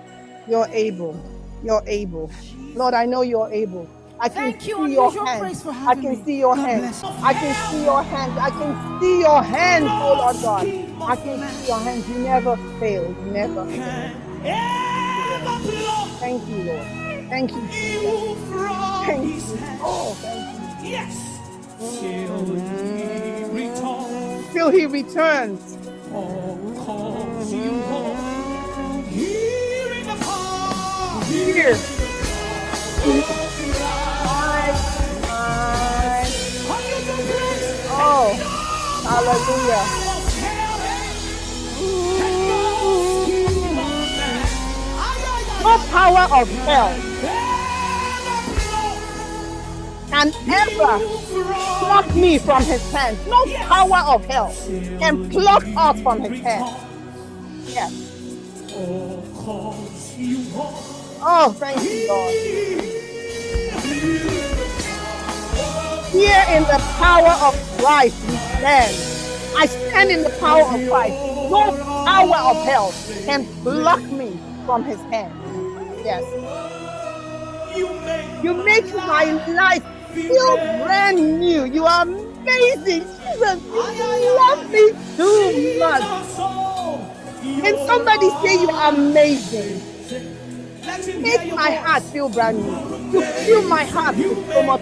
You're able. You're able. Lord, I know you're able. I can Thank you, see your unusual hand. praise for I can me. see your God hand. I can see your hands. I can see your hands, oh Lord God. I can see your hands. You never fail. You never fail. Thank you, Lord. Thank you, Thank you. Oh, thank you. Yes. Till he returns, Till he returns. Here oh, in the No power of hell can ever pluck me from his hand. No power of hell can pluck us from his hand. Yes. Oh, thank you, Lord. Here in the power of Christ we stand. I stand in the power of Christ. No power of hell can pluck me from his hand. Yes. You make You make my life feel brand new. You are amazing. Jesus, you love me too much. Can somebody say you are amazing? Make my heart feel brand new. You fill my heart with so much.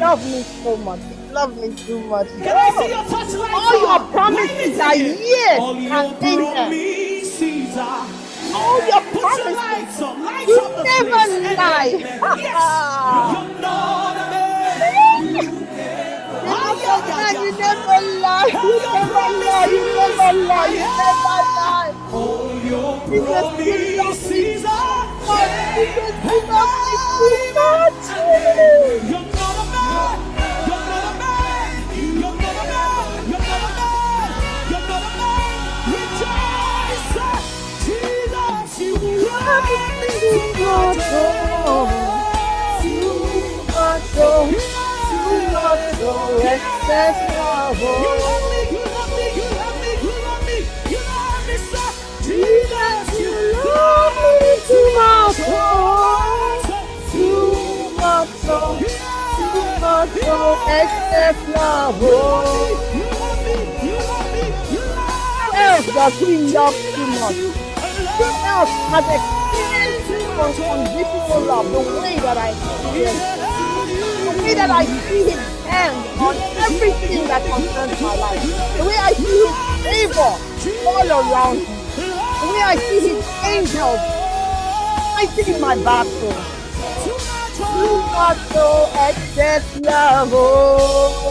Love me so much. Love me too much. Can I see your touch All your promises are yes and amen. All your promises, lights on, lights you never lie. amen. Yes, you're not. You never lie. You never lie. You never lie. You never lie. You never lie. All you love me love You you love Who me. else does has experienced this unconditional love the way that I experience? The way that I see his hand on everything that concerns my life. The way I see his favor all around me. The way I see his angels fighting my battle. Too much so excess love. Oh.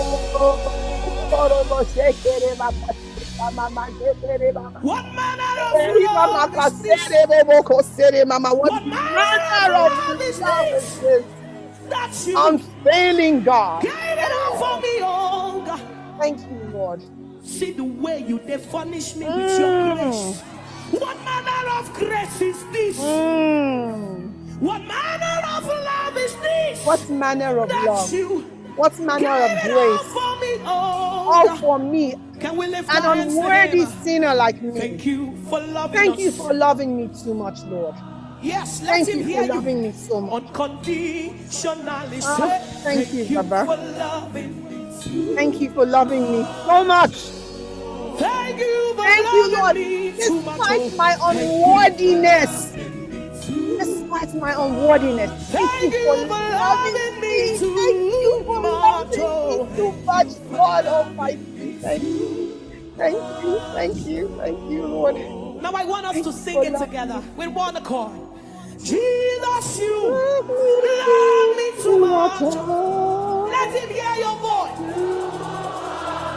Love is this Kasere, Bobo, Kosere, Mama, what What manner manner of of love is love this? is this? that you Unfailing God. gave it up for me, oh God? Thank you, Lord. See the way you they furnish me with your Mm. grace. What manner of grace is this? Mm. What manner of love is this? What manner of that love? you What manner of grace? for me, oh All for me, Can we lift an unworthy sinner like me. Thank you for loving Thank us. you for loving me too much, Lord. Yes, let Thank him you hear for you. loving me so much. Unconditionally Ah, say, thank you, Baba. for loving me. Thank you for loving me so much. Thank you for Thank you, Lord. Despite my unworthiness, despite my unworthiness. Thank, Thank you for loving me. too Thank you for much, loving oh. me too much, God Almighty. Thank you. Thank you. Thank you. Thank you, Lord. Now I want us Thank to sing it together me. with one accord. Jesus, you love me too much. Let him hear your voice.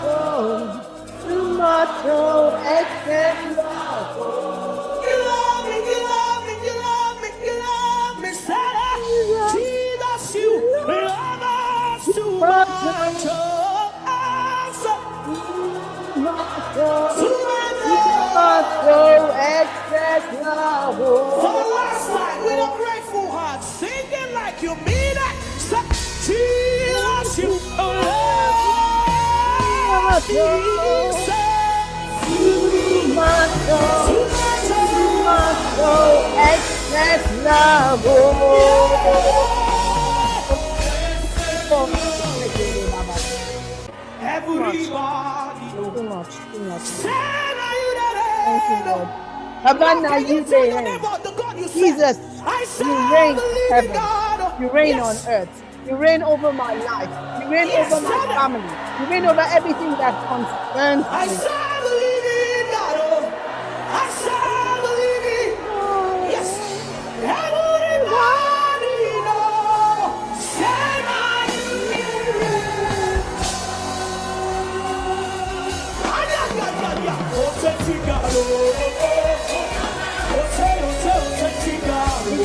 Oh, too much, oh, excess love. You love me, you love me, you love me, you love me. It. Jesus, you love us too much. Oh, too much. much, oh, excess love. For the last time, with a grateful heart, singing like you mean it. Jesus, you love me. Say, too much, oh, too much. too much, oh, excess love. Everybody, too much, too much. Thank you, Lord? Can you you tell your reign. the God you? Jesus, you reign heaven. You reign on earth. You reign over my life. You reign over my family. You reign over everything that concerns me.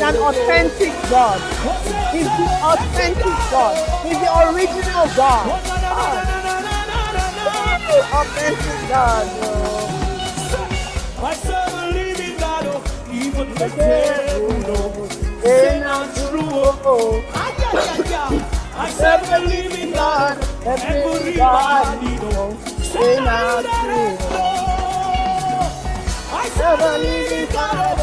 An authentic God. He's the authentic God. He's the original Oh, God. na, Ah, na. authentic God. oh. I serve a living God, oh, oh. God, everybody knows. Not not true, oh. I serve a living God,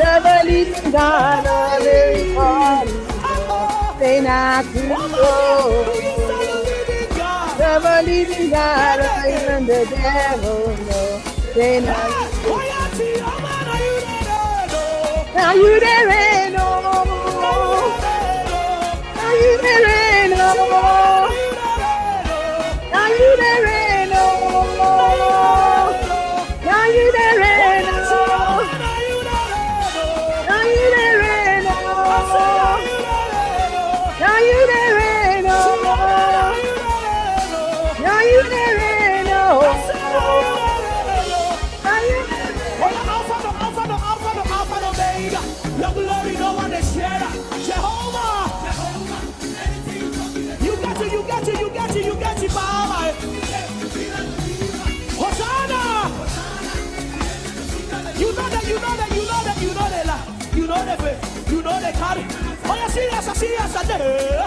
Knows. They not true. Serve a living God, even the devil knows. They not Now you there no Now you there no Now you there no Now you there see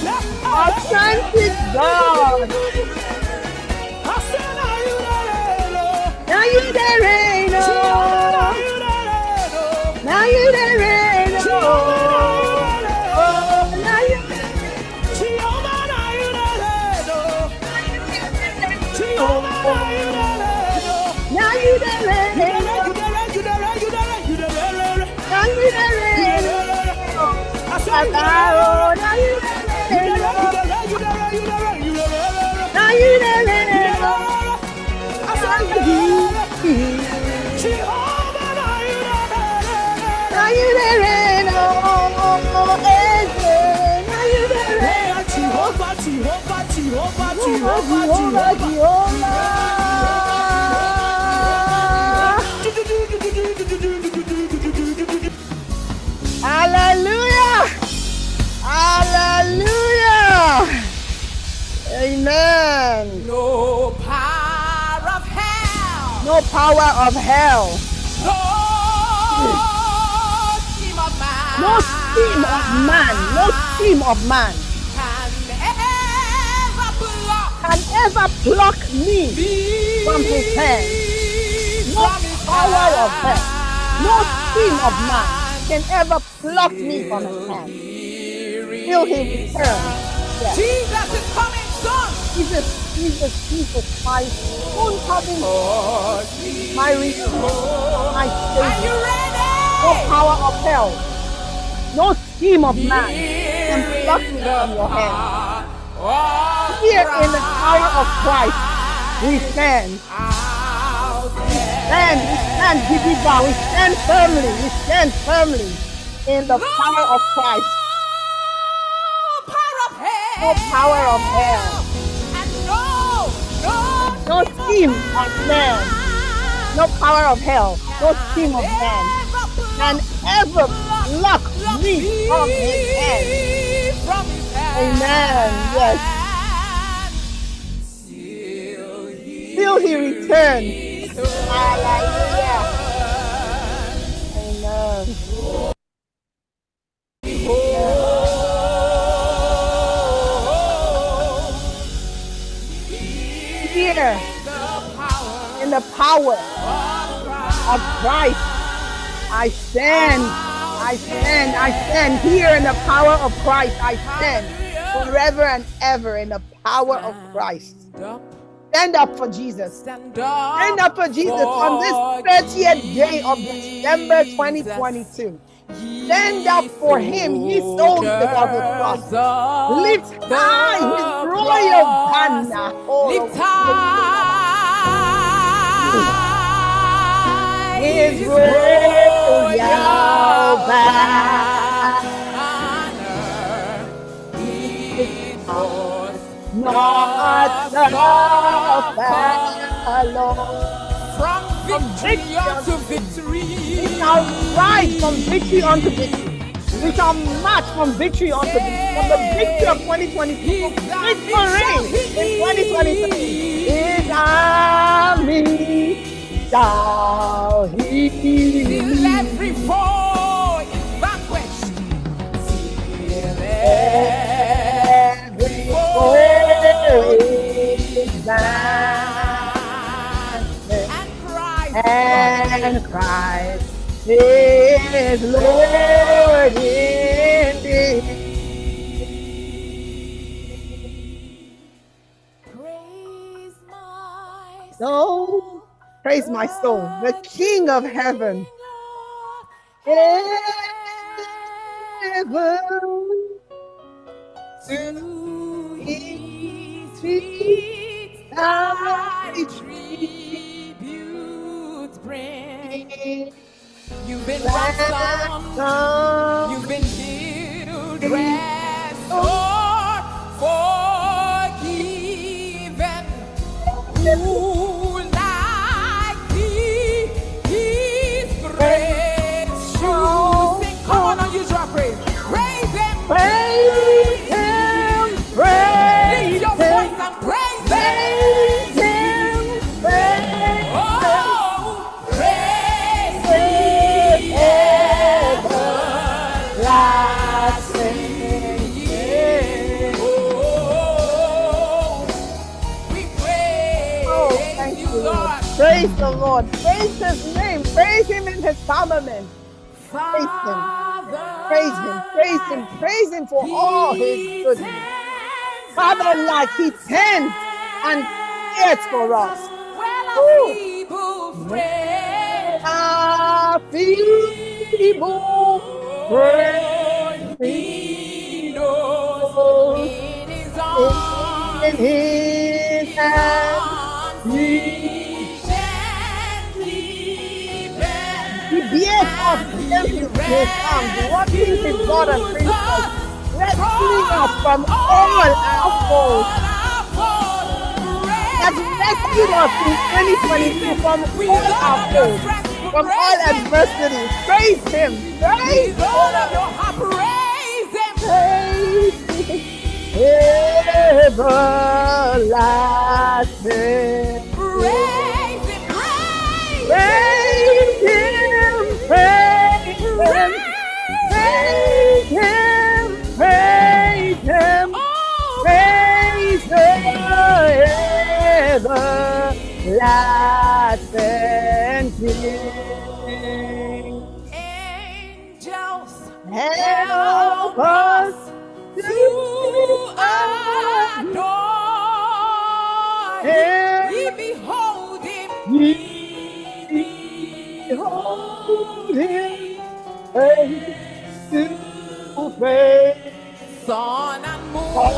Authentic God now you the there no the Lord. Now you there ain't no Oh, now you Jehovah, now you the the there ain't no Now you there ain't no there ain't Jehovah, Jehovah, Jehovah, Jehovah, Jehovah. Amen. No power of hell. No power of hell, No scheme of man. no scheme of man, no scheme of man Can ever block can ever pluck me from his hand. No power of hell, no scheme of man can ever pluck me from his hand. Till he returns. Yes. Jesus is coming soon. Jesus, Jesus, Jesus, my soon coming, my redeemer, my savior. No power of hell, no scheme of man can pluck me from your hand. Oh, Here in the power of Christ, we stand. We Stand, we stand, we stand firmly, we stand firmly in the power of Christ. Power of hell. No power of hell, And no, no, no scheme of man, no power of hell, no scheme of man can ever pluck me from his hand. From his hand. Amen. Yes. Till he returns. Hallelujah. The power of Christ, I stand. I stand. I stand here in the power of Christ. I stand forever and ever in the power of Christ. Stand up for Jesus. Stand up. For Jesus on this 30th day of December 2022. Stand up for him, He without the cross. Lift high his royal banner. Oh, His royal banner. Not the fellow. From victory unto victory. We shall rise from victory unto victory. We shall march from victory unto victory. From the victory of 2022 to victory in 2023. His army shall he Till every is vanquished. Till every is and Christ and Christ is Lord indeed. My So praise my soul, the King of heaven. Heaven to his feet thy tribute bring. You've been ransom ransomed, you've been healed, restored, forgiven. Who Praise him, Praise him, praise him, praise him. praise him, praise. Lord. Praise the Lord. Praise his name. Praise him in his firmament. Praise him. Praise him. Praise him. Praise him for all his goodness. Father, like he tends and cares for us. Our feeble in his hands. Against his arms, watching his God and princess, rescuing us from all our foes. has rescued us in 2022 from all our foes, from all adversity. Praise Him. Praise your heart. Praise Him. everlasting. Praise Him. Praise Praise praise Him, praise Him, praise the everlasting King. angels Help us to adore Him. Ye behold Him. Behold Him, praise to praise. Sun and moon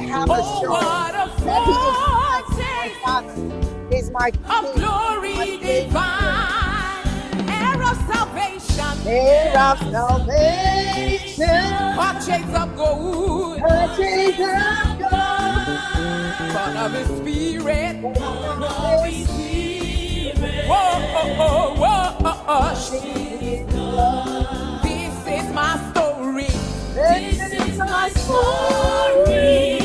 I have oh, assurance what a that He is my Father. He's my King. glory my divine, heir of salvation, Heir of salvation, purchase of gold, purchase of God. son of His Spirit. Whoa, oh, oh, whoa, oh, oh. This is my story. This is my story.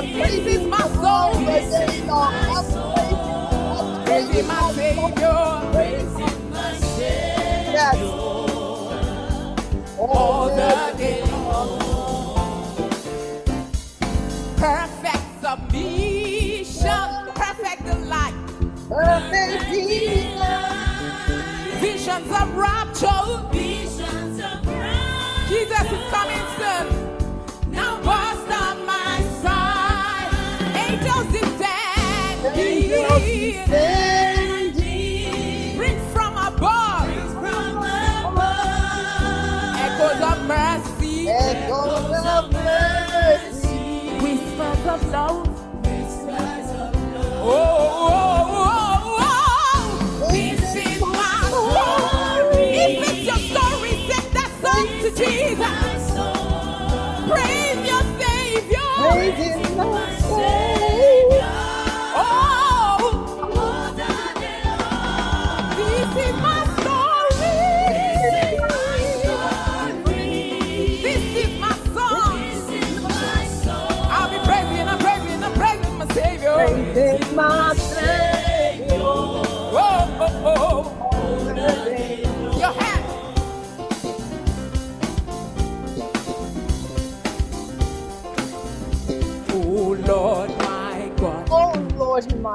I'm praising my soul. day long. I'm praising, I'm Praising praising my my Savior. Yes. All the day long. Perfect submission. Perfect delight. Perfect healing. Visions of rapture. Jesus is coming soon.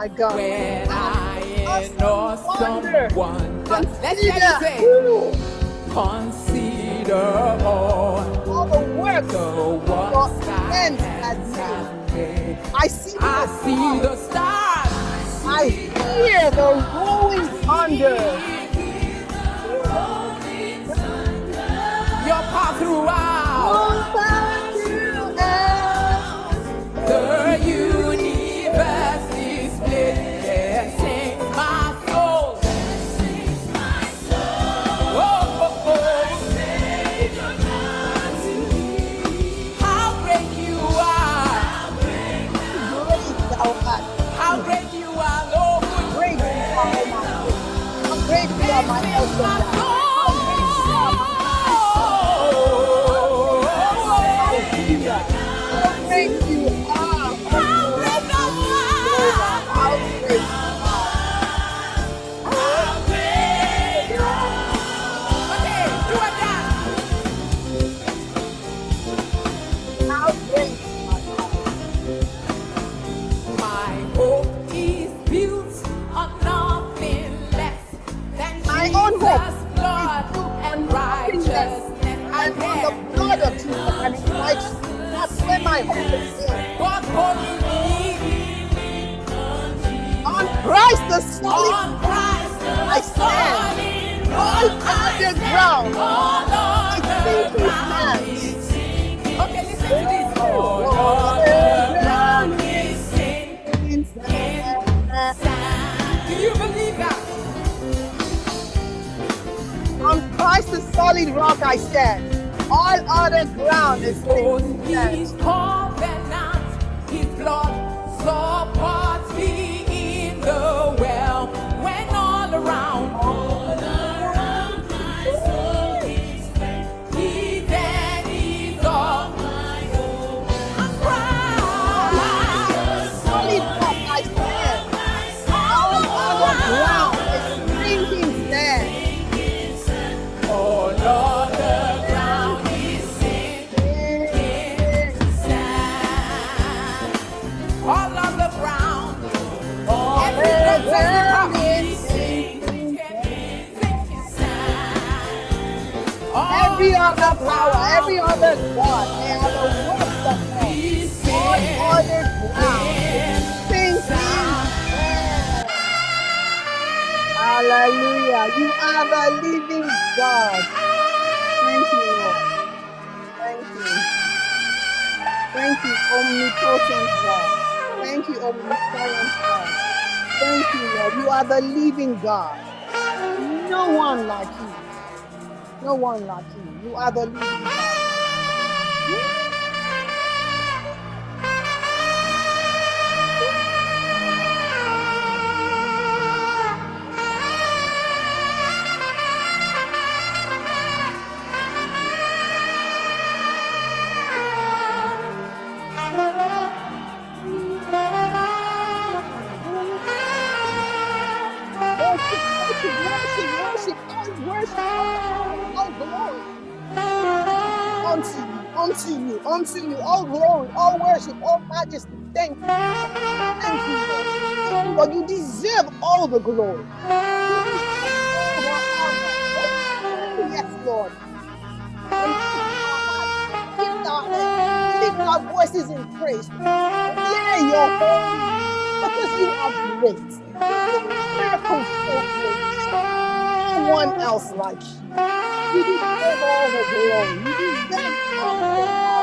my God. When ah, I awesome, awesome wonder. wonder. Consider. Let's say. Consider all, all the works the works hands has made. I see the, I see stars. the stars. I hear the rolling thunder. Your path through. On Christ I stand. On Christ ground. I stand to stand. Okay, listen to this. All the ground is inside. Do you believe that? On Christ the solid rock I stand. All other ground is sinking. every other power, every other God, they are the works of God. God ordered ground. Things Hallelujah. You are the living God. Thank you, Lord. Thank you. Thank you, omnipotent God. Thank you, omnipotent God. Thank you, Lord. You are the living God. No one like you. No one like you. You are the leader. all the glory. Yes, Lord. Lift our hands. Lift our voices in praise. Hear your voice Because you are great. Miracle No one else like you. You deserve all the glory. You deserve all the glory.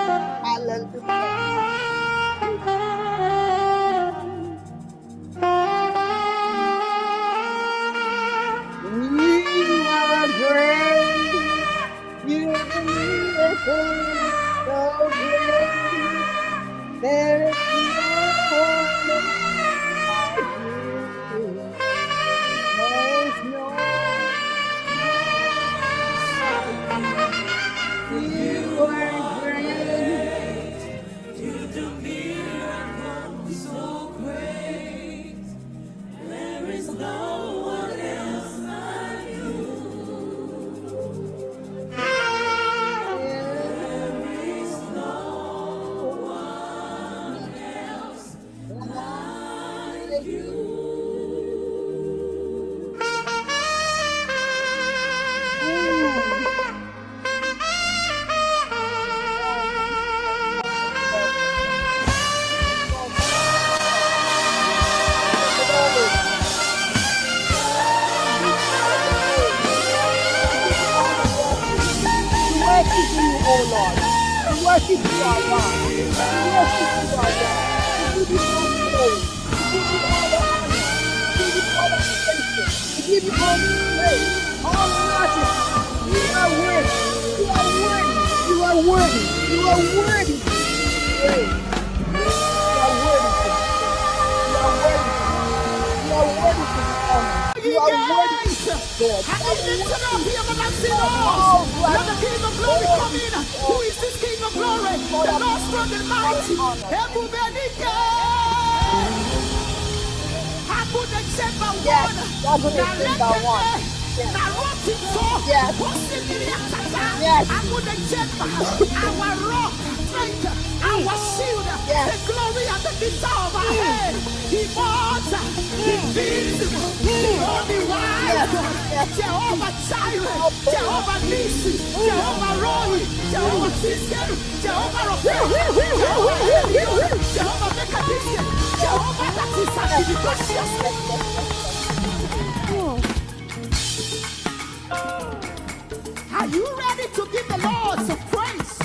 Are you ready to give the Lord some praise?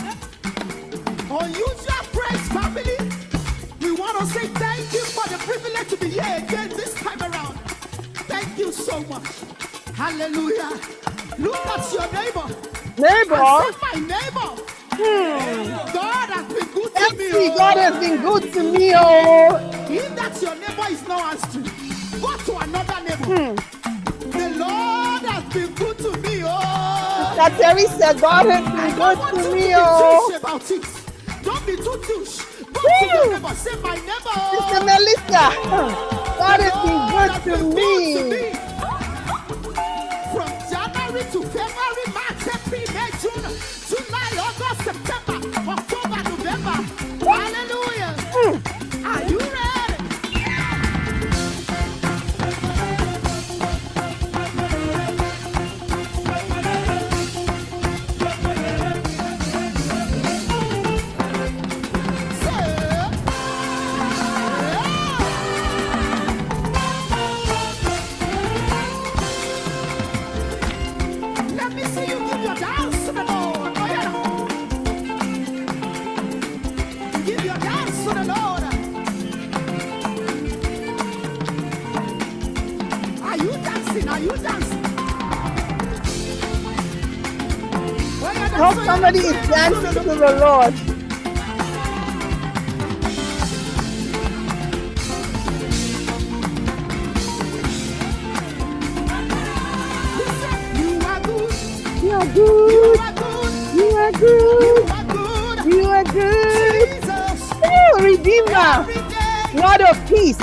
Unusual praise, family. We want to say thank you for the privilege to be here again this time around. Thank you so much. Hallelujah. Look at your neighbor. Neighbor, I my neighbor. Hmm. God has been good to me. see, oh. God has been good to me, oh. If that your neighbor is not answering, go to another neighbor. Hmm. The Lord has been good to me. Oh. That Teresa, God has I been want good to to me, be oh. about it. Don't be too douche. Go Woo. to your neighbor. Say, my neighbor. Sister Melissa, God has been Lord has good to me. From January to the Lord. You are good. You are good. You are good. You are good. Redeemer, Lord of peace,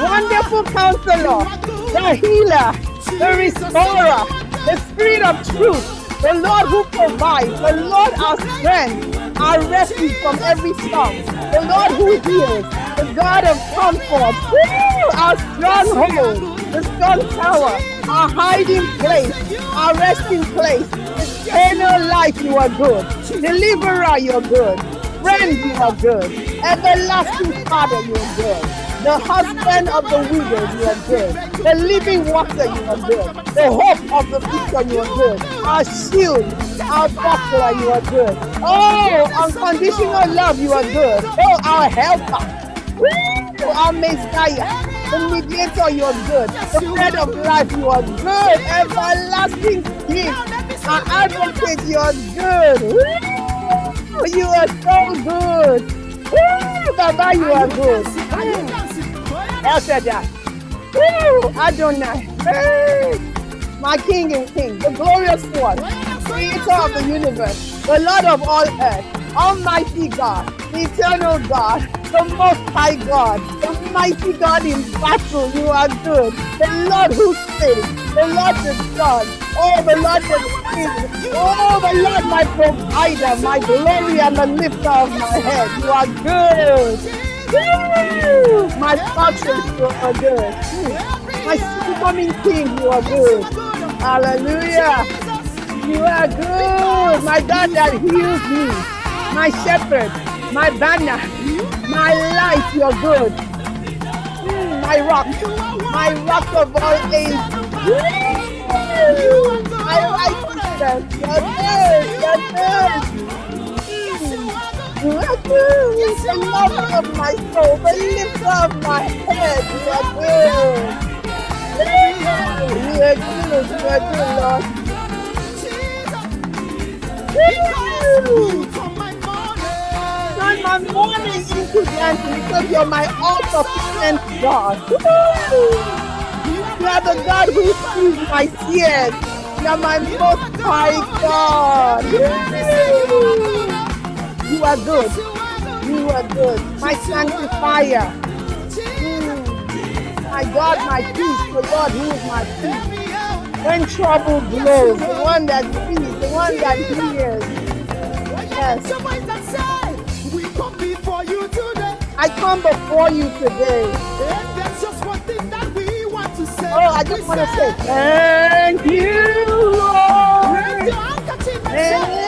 wonderful counselor, the healer, the restorer, the spirit of truth, the Lord who provides, the Lord our strength, our refuge from every storm, the Lord who heals, the God of comfort, Woo! our stronghold, the strong tower, our hiding place, our resting place, eternal life, you are good, deliverer, you are good, friend, you are good, everlasting Father, you are good. The husband of the widow you are good. The living water, you are good. The hope of the future, you are good. Our shield, our buckler, you are good. Oh, unconditional love, you are good. Oh, our helper. Woo! Our Messiah. The mediator, you are good. The bread of life, you are good. Everlasting King. Our advocate, you are good. Woo! You are so good. Woo! Baba, you are good. Are El Shaddai. Woo! Adonai. Hey! My King and King, the glorious one, creator of the universe, the Lord of all earth, Almighty God, eternal God, the Most High God, the mighty God in battle. You are good. The Lord who saves, the Lord the God, oh, the Lord the King, oh, the Lord my provider, my glory and the lifter of my head. You are good. Woo! My fortune, you are good. My coming King, you are good. Hallelujah. You are good. My God that heals me. My shepherd, my banner, my life, you're good. Mm, my rock, my rock of all ages. My righteousness, you're good, you're good. The lover of my soul, the lifter of my head. Good, Lord. Woo! Turn my mourning into dancing because you're my all-sufficient God. You are the God who sees my tears. You are my most high God. Woo! You are good. You are good. My sanctifier. Mm. My God, my peace. The God who is my peace. When trouble blows, the one that sees, the one that hears. Yes. Somebody that we come before you today. I come before you today. Oh, I just want to say thank you, Lord. Thank you,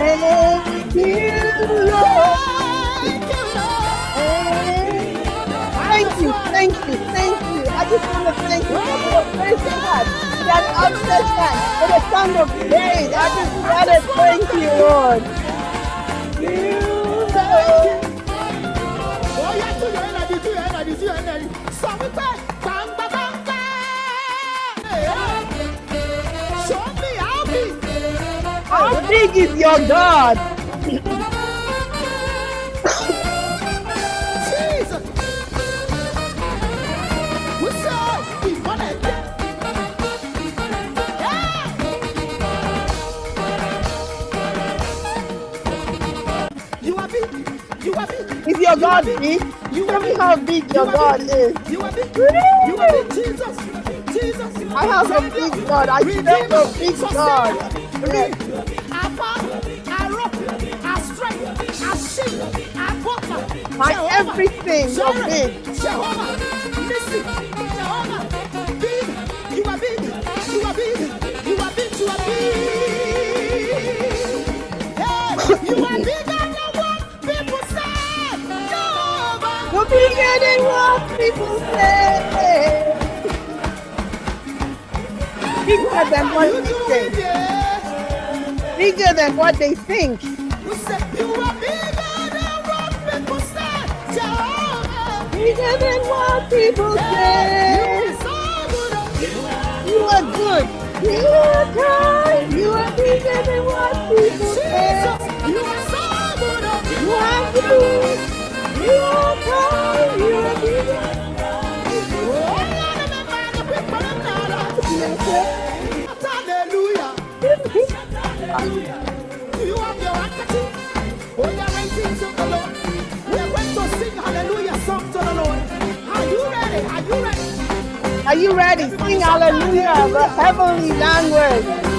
thank you, Lord. thank you, Thank you, thank you. I just want to thank you for the praise God. That upstretched hand, for the song of praise. I just want to thank. You, Lord. Big is your God? Jesus. We say, ìmọ̀lẹ̀ dé. You are big. You are big. Is your God big? You Tell me how big your God is. You are big. You are big. Jesus. Jesus. I have a big God. I serve a big God. Yes. My everything. Jehovah, listen, Jehovah, big, you are big, you are big, you are big, you are big. Hey, you are bigger than what people say. Jehovah, You're bigger than what people say. Bigger than what you they say. Bigger than what they think. We say you are bigger Bigger than what people say. You are good. You are kind. You are bigger than what people say. You are so good. You are. You are kind. You are bigger. Hallelujah. Do you have your handkerchief? Oh, you're raising to the. Are you ready? Sing hallelujah, the heavenly language.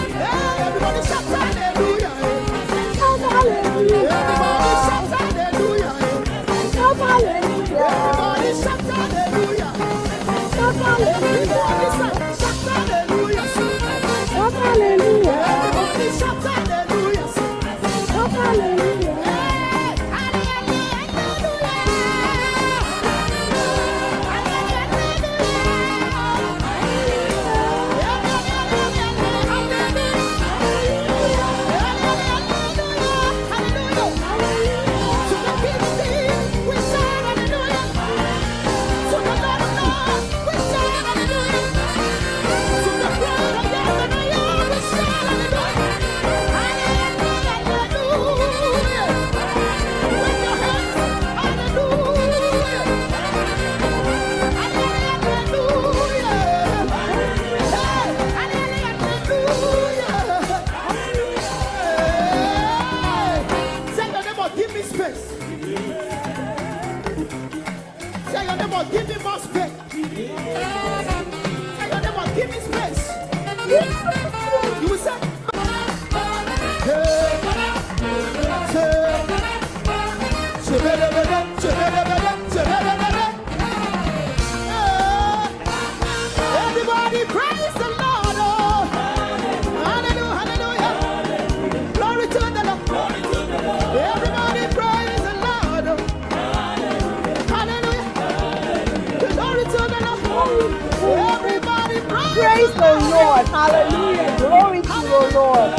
Hallelujah. Glory to you, Lord.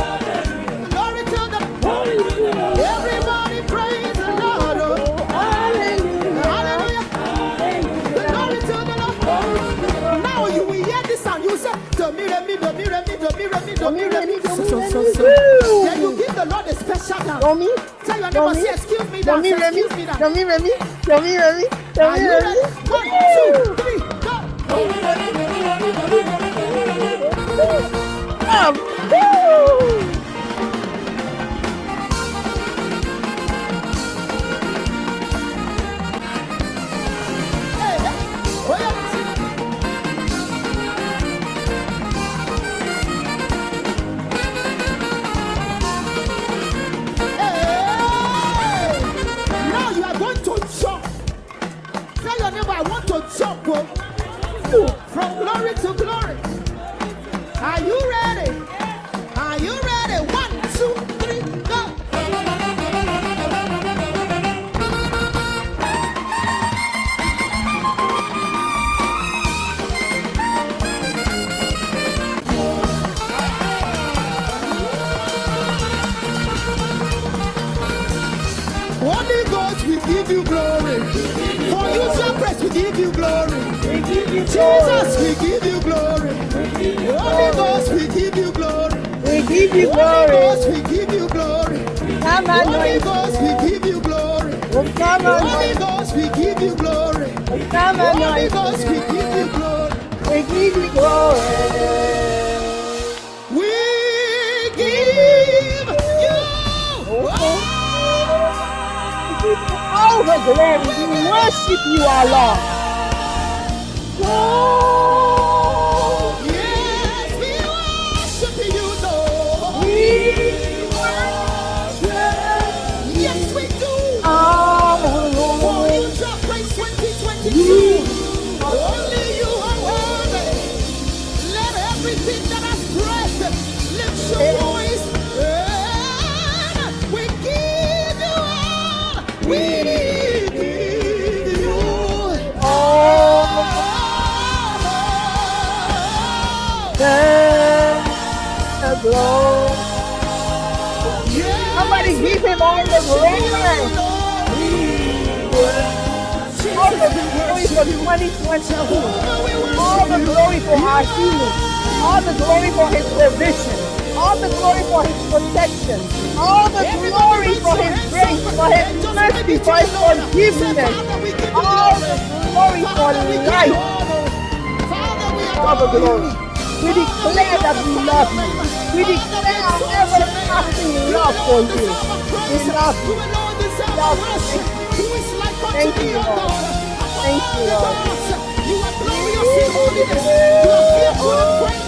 Glory to the Everybody praise the Lord. Hallelujah. Hallelujah. Glory to the Lord. Now you will hear this sound. You say, do mi re mi, do mi re mi, do mi re mi, do mi re mi. So, so, so, so. Then you give the Lord a special dance. Domi, Tell your neighbor, say, excuse me, Remy, Excuse me, dance. Domi, Remy, Domi, Remy, Are Domi, you Remy. ready? One, two, glory. We worship you, our Lord. All the glory. All the glory for 2022. All the glory for our healing. All the glory for his provision. All the glory for his protection. All the glory for his grace, for his mercy, for his forgiveness. All the glory for life. All the glory. We declare that we love you. We declare our everlasting love for you this up. You Thank deserve Lord? You are glorious in holiness. You are fearful and great.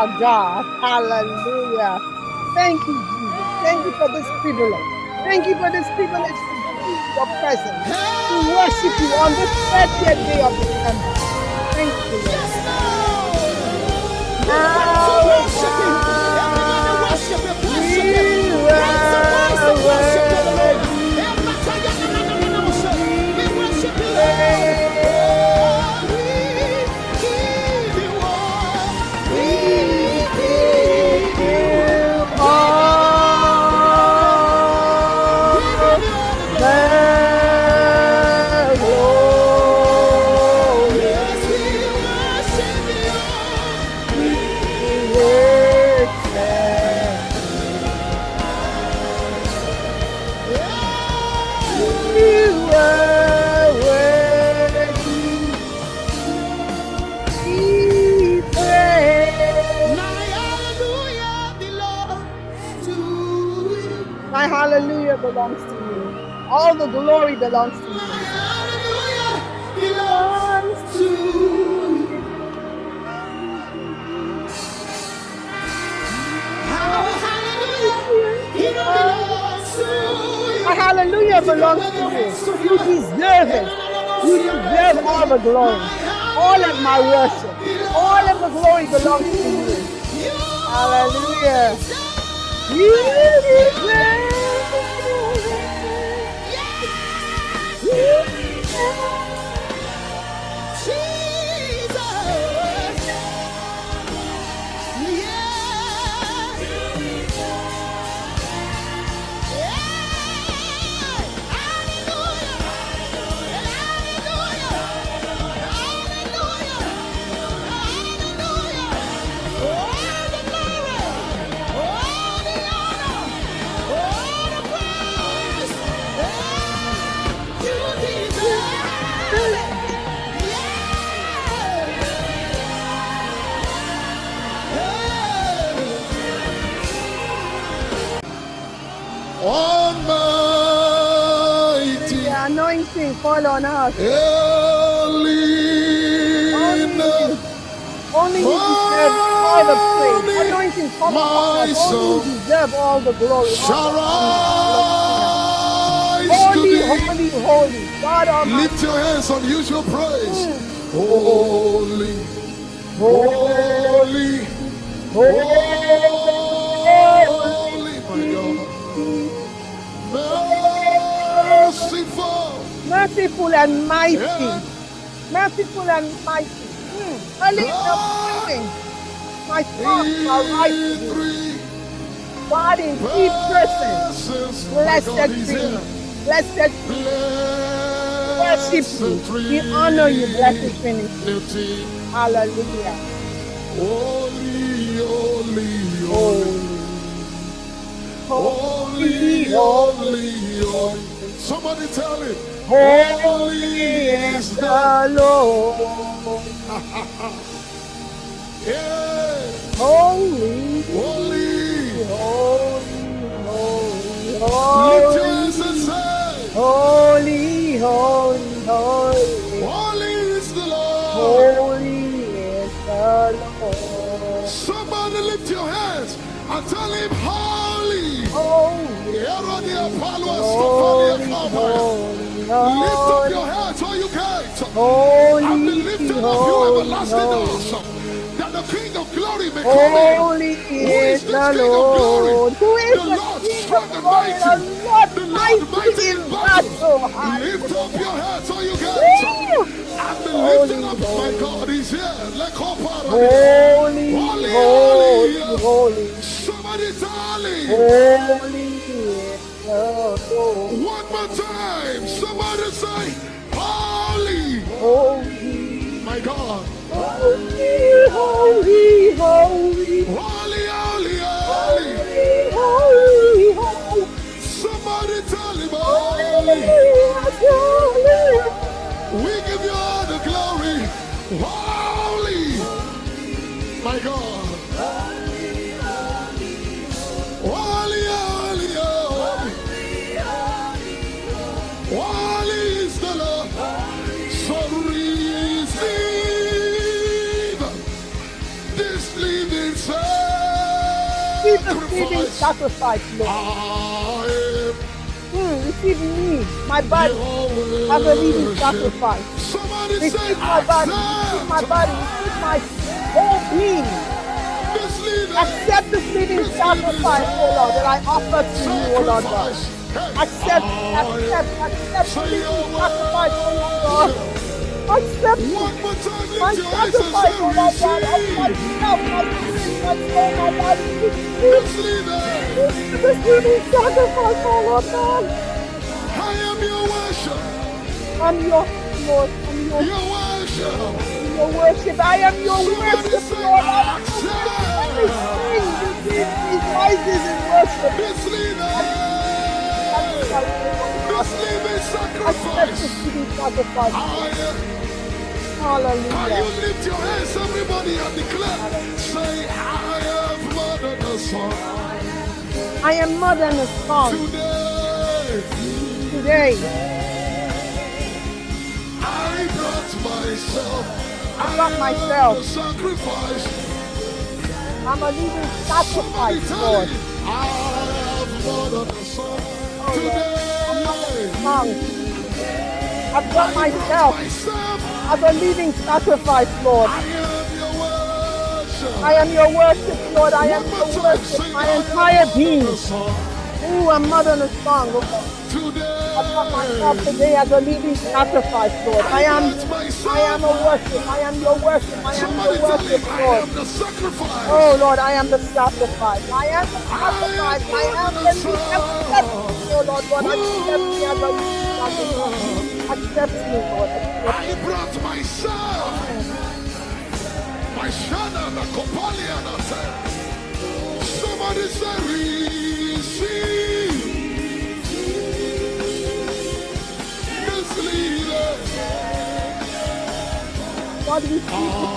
Our God. Hallelujah. Thank you, Jesus. Thank you for this privilege. Thank you for this privilege to be your presence, to worship you on this 30th day of December. Thank you, Lord. Yes, Lord. Our Worship belongs to you. Belongs to you. Our hallelujah, belongs to you. My hallelujah belongs to you. You deserve it. You deserve all the glory, all of my worship, all of the glory belongs to you. Hallelujah. You deserve. Fall on us. Elohim. Only you deserve all the praise. Anointing upon us. Only you deserve all the glory. Holy, holy, holy. God Almighty. Lift your hands and use your praise. Mm. Holy, Holy, holy, holy, merciful and mighty. Yeah. Merciful and mighty. Mm. Early in the morning, my thoughts are right with you. God person. persons, my Blessed is here. Blessed worship Blessed you. We honor you, blessed Trinity. Trinity. Hallelujah. Holy, holy, holy. Holy, Holy, holy. Somebody tell him. Holy is the Lord. Yeah. Holy, Holy. holy, holy, say, holy, holy, holy, Holy is the Lord. holy is the Lord. Somebody lift your hands and tell him, Holy. Holy, Apollo holy, Stefania holy, Lift up your hands, all you gates. And be holy, lifted up, you holy, everlasting holy. doors. That the King of glory may come in. Holy is the King of glory? Lord. Who is The the Lord strong and mighty. The Lord The Lord mighty in battle. Lift up your hands, all you gates. Woo! And be Holy, lifted up, my God. He's here. Let go, Holy, Holy, holy, holy. holy, Somebody darling. holy Lord. One more time. Somebody say, Holy. Holy, My God. holy, holy, holy, Holy, holy, holy. holy, holy, holy. Somebody tell him, Holy Holy. We give you all the glory. Holy. My God. Living sacrifice. Lord. I Hmm, receive me, my body, as a living sacrifice. Somebody say, Receive my body, receive my body, receive my whole being. Accept this living sacrifice, oh Lord, that I offer to you, oh Lord God. Accept, accept, accept the living sacrifice, oh Lord God. Accept my lift your hands and sacrifice, oh Lord God, of myself, my oh. I am your worship. I'm your Lord, I'm your Your worship. your worship. I am your worship, Lord. I am accept everything within me rises in worship. this living. This Accept sacrifice. this living sacrifice. I am. Can Hallelujah. you lift your hands, everybody, and declare? Say, I have more than a song I am more than a song today. today. I brought myself. I brought myself. am the sacrifice. I'm a living sacrifice, Lord. I have more than oh, a song I'm today. not a song. I've got myself myself. As a living sacrifice, Lord. I am your worship. Lord. I am your worship. My entire being. Ooh, I'm more than a song. Today, I put myself today as a living sacrifice, Lord. I am, I am a worship. I am your worship. I am your worship, Lord. sacrifice. Oh Lord, I am the sacrifice. I am the sacrifice. I am the accept me, oh Lord, Lord, accept me as a living sacrifice. Accept me, Lord. I brought myself. My shana, the kopalia, Somebody say, receive. This leader. God, we seek the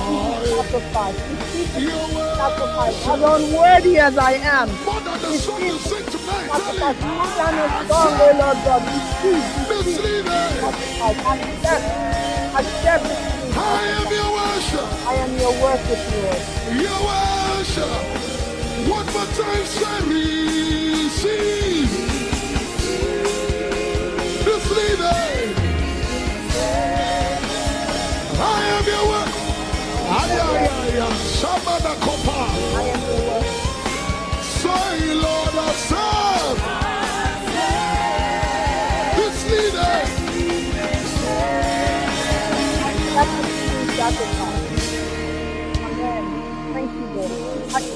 sacrifice. We seek the Your word. sacrifice. As unworthy as I am. More than the song you sing tonight. Tell Sacrifice. him, We stand a strong, oh Lord God. Sacrifice. Accept. Accept me. I am your worship. I am your worship, Lord. Your worship. One more time, say, receive. This leader. I am your worship. I am your worship.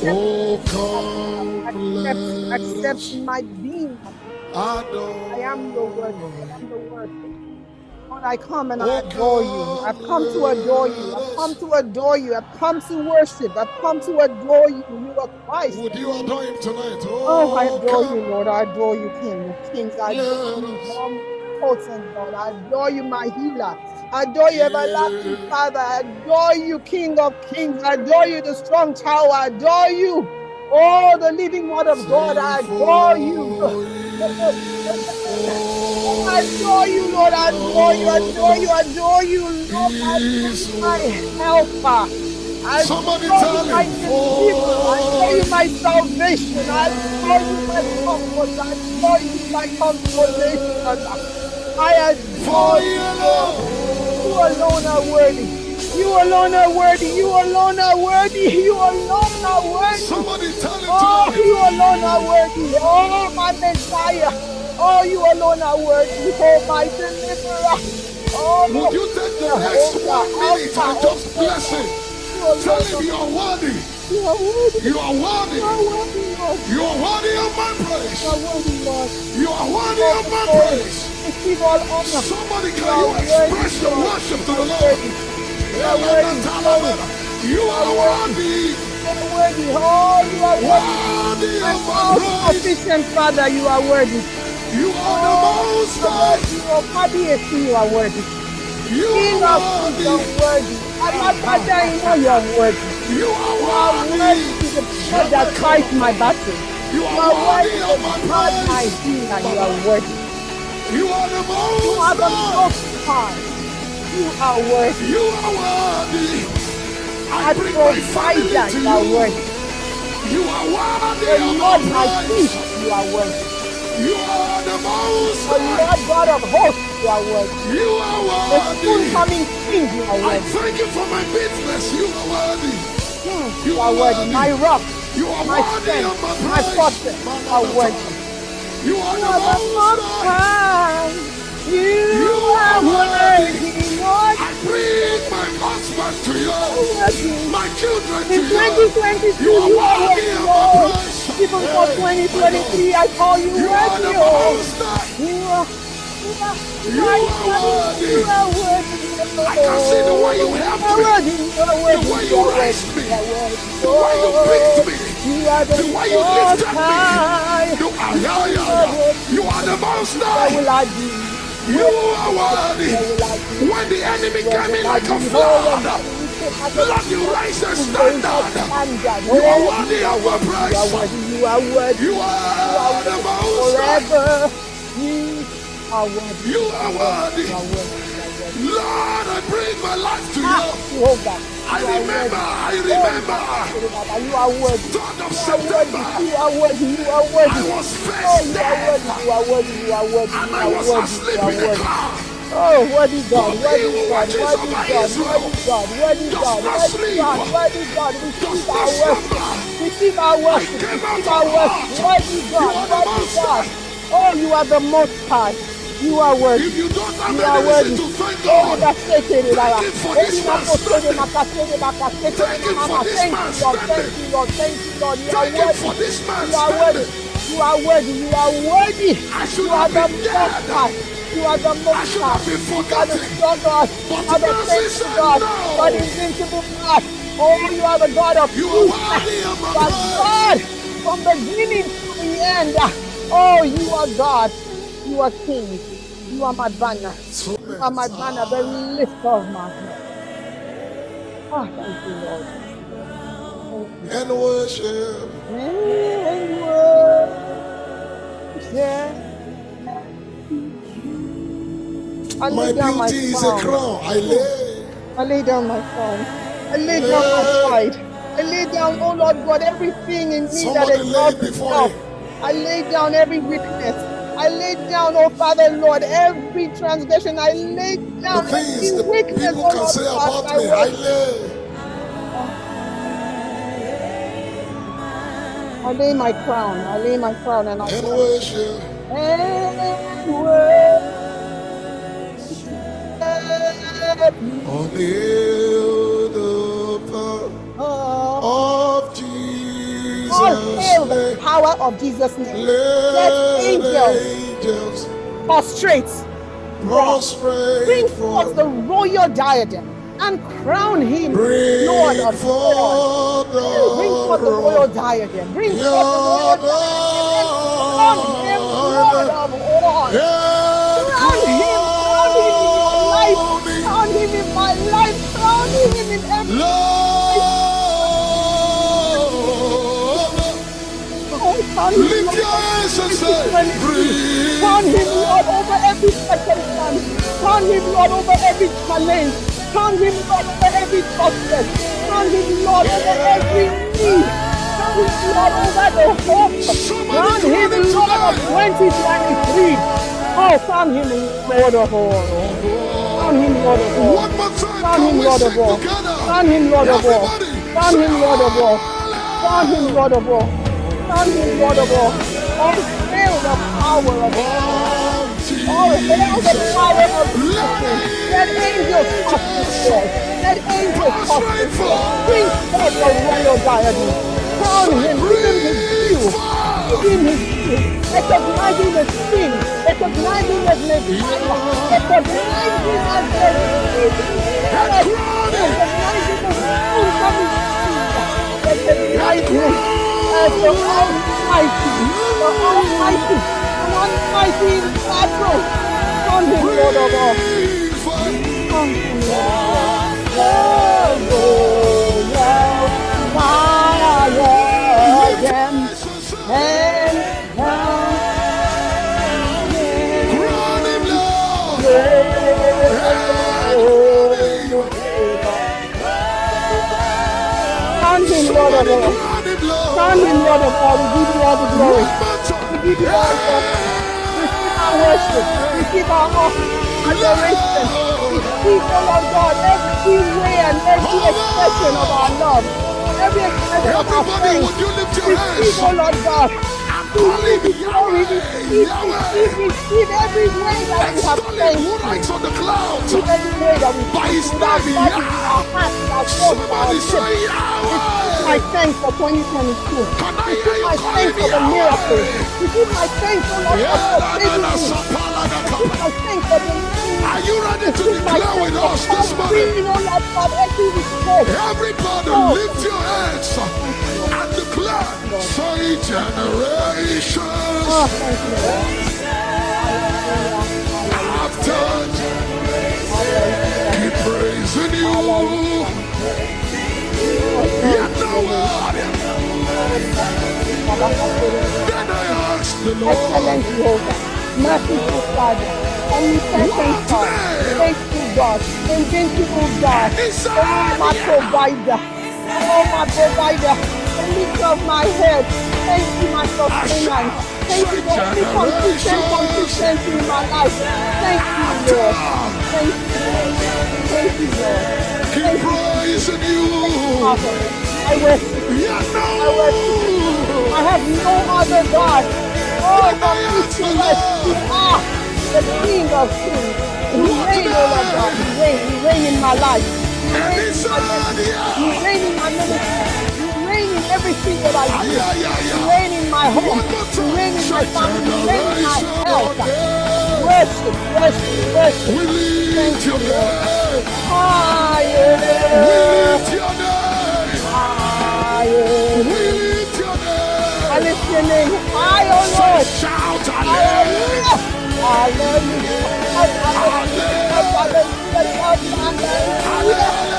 Oh, come, accept, accept my being. I am your word. I am the word. Lord, I come and I adore you. I've come to adore you. I've come to adore you. I've come to worship. I've come to adore you. You are Christ. Would you adore him tonight? Oh, I oh, adore you, Lord. I adore you, King Kings. I adore you, omnipotent God. I adore you, my healer. I adore you, everlasting Father. I adore you, King of Kings. I adore you, the strong tower. I adore you. Oh, the living word of God. I adore you. I adore you, Lord. I adore you. I adore you. I adore you, Lord. I adore you, my helper. I Somebody adore tell you, my deliverer. I adore you, my oh. salvation. I adore you, my comfort. I adore you, my consolation. I adore you. alone. You alone are worthy. You alone are worthy. You alone are worthy. You alone are worthy. Somebody tell oh, him Oh, you alone are worthy. Oh, my Messiah. Oh, you alone are worthy. Oh, my deliverer. Oh, Would you take the next one minute and just bless him? Tell him you are worthy. You are worthy. You are worthy. You are worthy, Lord. You are worthy of my praise. You are worthy, Lord. You are worthy of my praise. Receive all honor. Somebody can you express worthy, your worship to the Lord? You are worthy. You are worthy. You are worthy. Oh, you are worthy. Worthy And of my all sufficient Father, you are worthy. You are the most You are high. worthy. Oh, you are worthy. You are kings, you are worthy. you are worthy. You are worthy to the blood that fights my battle. You are worthy of my God, my praise. healer. You are worthy. You are the You are most the most high. You are worthy. You are worthy. I bring my family to you you. Are worthy The Lord, my praise. you are worthy. You are the most high. Lord God of hosts, you are worthy. You are The soon coming King, you are I thank you for my business. You are worthy. Hmm, You You are worthy. My rock, You are my worthy strength, my my fortress, you are worthy. You are You the are the most high. You You are are worthy. worthy, Lord. I bring my husband to you. My children to In you. 2022, You are you are worthy worthy, of my praise. Even for 2023, I call you You are the worthy, oh. most. You are, you are, you are are worthy. worthy. You are worthy, I can see the way you are me. The way you you are worthy, raised me. you are worthy. The way you picked me. the, way you lifted me. You are, You yeah, yeah, are yeah. worthy. You are the most high. will I be? You are will I be? worthy. Where will I be? When the enemy came in like a flood, the enemy came like a Lord, you raise a you raise up standard. You are Oh, worthy you are of my worthy, you are praise. worthy, you are worthy, You are the most forever. You are worthy. You are worthy. You are worthy. You are worthy. Lord, I bring my life to Ah, you. I remember. I Oh, remember. You are worthy. 3rd of You are worthy. September, You are worthy. You are I worthy. was Oh, first you are worthy. dead You are worthy. You are worthy. and I was asleep in the car. Oh, worthy God, To worthy be God, worthy over God, Israel. worthy God, worthy Does God, worthy sleep. God, worthy God, Does receive our worship, receive our worship, receive our worship, worthy You God, worthy most God. Oh, you are the most high. You are worthy. If you don't have You are worthy. to thank Oh, God, thank Him for Oh, this man standing. Thank Him for this man you, Lord. Thank you, Lord. Thank you, Lord. You are worthy. for this man You are worthy. You are worthy. You are worthy. I should You are have the been most dead. You are the most high. You are the strong God. You are the faithful God. You are the invincible God. Oh, you are the God of You worthy You are God from the beginning to the end. Oh, you are God. You are King. You are my banner. You are my banner, the lift of my head. Ah, thank you, Lord. Thank you. and worship. And worship. I My lay down my beauty is a crown. crown. I oh, lay. I lay down my crown. I lay down my pride. I lay down, oh Lord God, everything in me that Somebody lay exalts it before. I lay down every weakness. I lay down, oh Father Lord, every transgression. I lay down The things every that weakness, people oh can Lord say God, about me, I lay. I lay my crown. I lay my crown and I And worship. And worship you. The power Oh, of Jesus. the power of Jesus' name. let angels angels Prostrate. prostrate Bring forth the royal diadem and crown him Lord of Lords. Bring forth the royal diadem. Bring forth the royal diadem and crown him Lord of all. Crown him in my life, crown him in every Lord, Oh, him lift your hands and say. Bring Crown him Lord over every circumstance. Crown him Lord over every challenge. Crown him Lord over every success. Crown him Lord over every need. Lord over the hope. Crown him Lord of tonight. 2023. Oh, crown him Lord of all. Crown him Lord of all. One more time, Crown him Lord of all. Crown him Lord of all. Crown him Lord of all. Crown him. Lord of all. Crown him Lord of all. Hail the power of all hail the power of Jesus'. Let angels pass before us. Let angels pass before us. Bring forth the royal diadem. Crown him, give him his due. Due. Recognize him as king. Recognize him as Messiah. Him as the as the Almighty. The Almighty. The one mighty in battle. Crown him Lord of all. Crown him Lord of all. The him Lord of all. Crown him Lord of all. We give you all the glory. We give you all the Receive our worship. Receive our offering, adoration. Receive, oh Lord God, every way and every expression of our love. Every expression of our Everybody, faith. would you lift Receive, oh? Lord God. Glory. Yahweh. receive, receive every way that we have on the clouds. My for 2022. Can I hear you my for Lord, my for the Are you ready to declare with us this morning? Everybody lift your hands and declare, say generations. Oh, thank you, Lord. have touched. Keep praising you. Yet no word. Then I asked the Lord, Excellent Jehovah, merciful Father, omnipotent God, faithful God, invincible God, oh my provider, oh my provider, the lifter of my head, thank you my sustainer, thank you for every consistent consistency in my life, thank you Lord, Thank you, Lord. Thank you, Lord. Keep praising you. I worship you. I worship you. I have no other God. Oh, to worship. You are the King of Kings. You reign, oh Lord God. You reign. You reign in my life. You reign in my destiny. You reign in my ministry. In everything that I do. Yeah, yeah, yeah. reign in my home. Reign in my family. Reign in my health. Worship, worship, worship. We lift your name. Higher, We lift your name. higher. We lift your name. I lift your name high, oh So Lord. shout Hallelujah. hallelujah. Hallelujah. Hallelujah.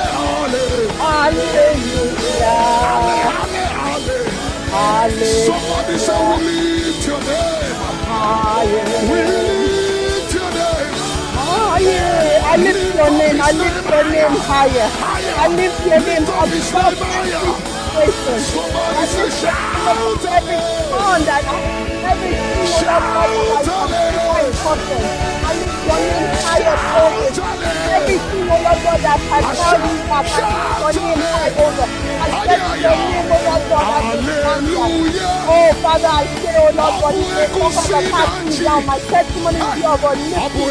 I lift your name higher. I lift your name above every situation. I lift your name above every storm that I, every single that I find problem. I lift your name higher over every single Lord God that has held me back. I lift your name high over. I set your name, oh Lord God, a. Hallelujah. Oh Father, I say, oh Lord God, you may never pass me down. My testimony is your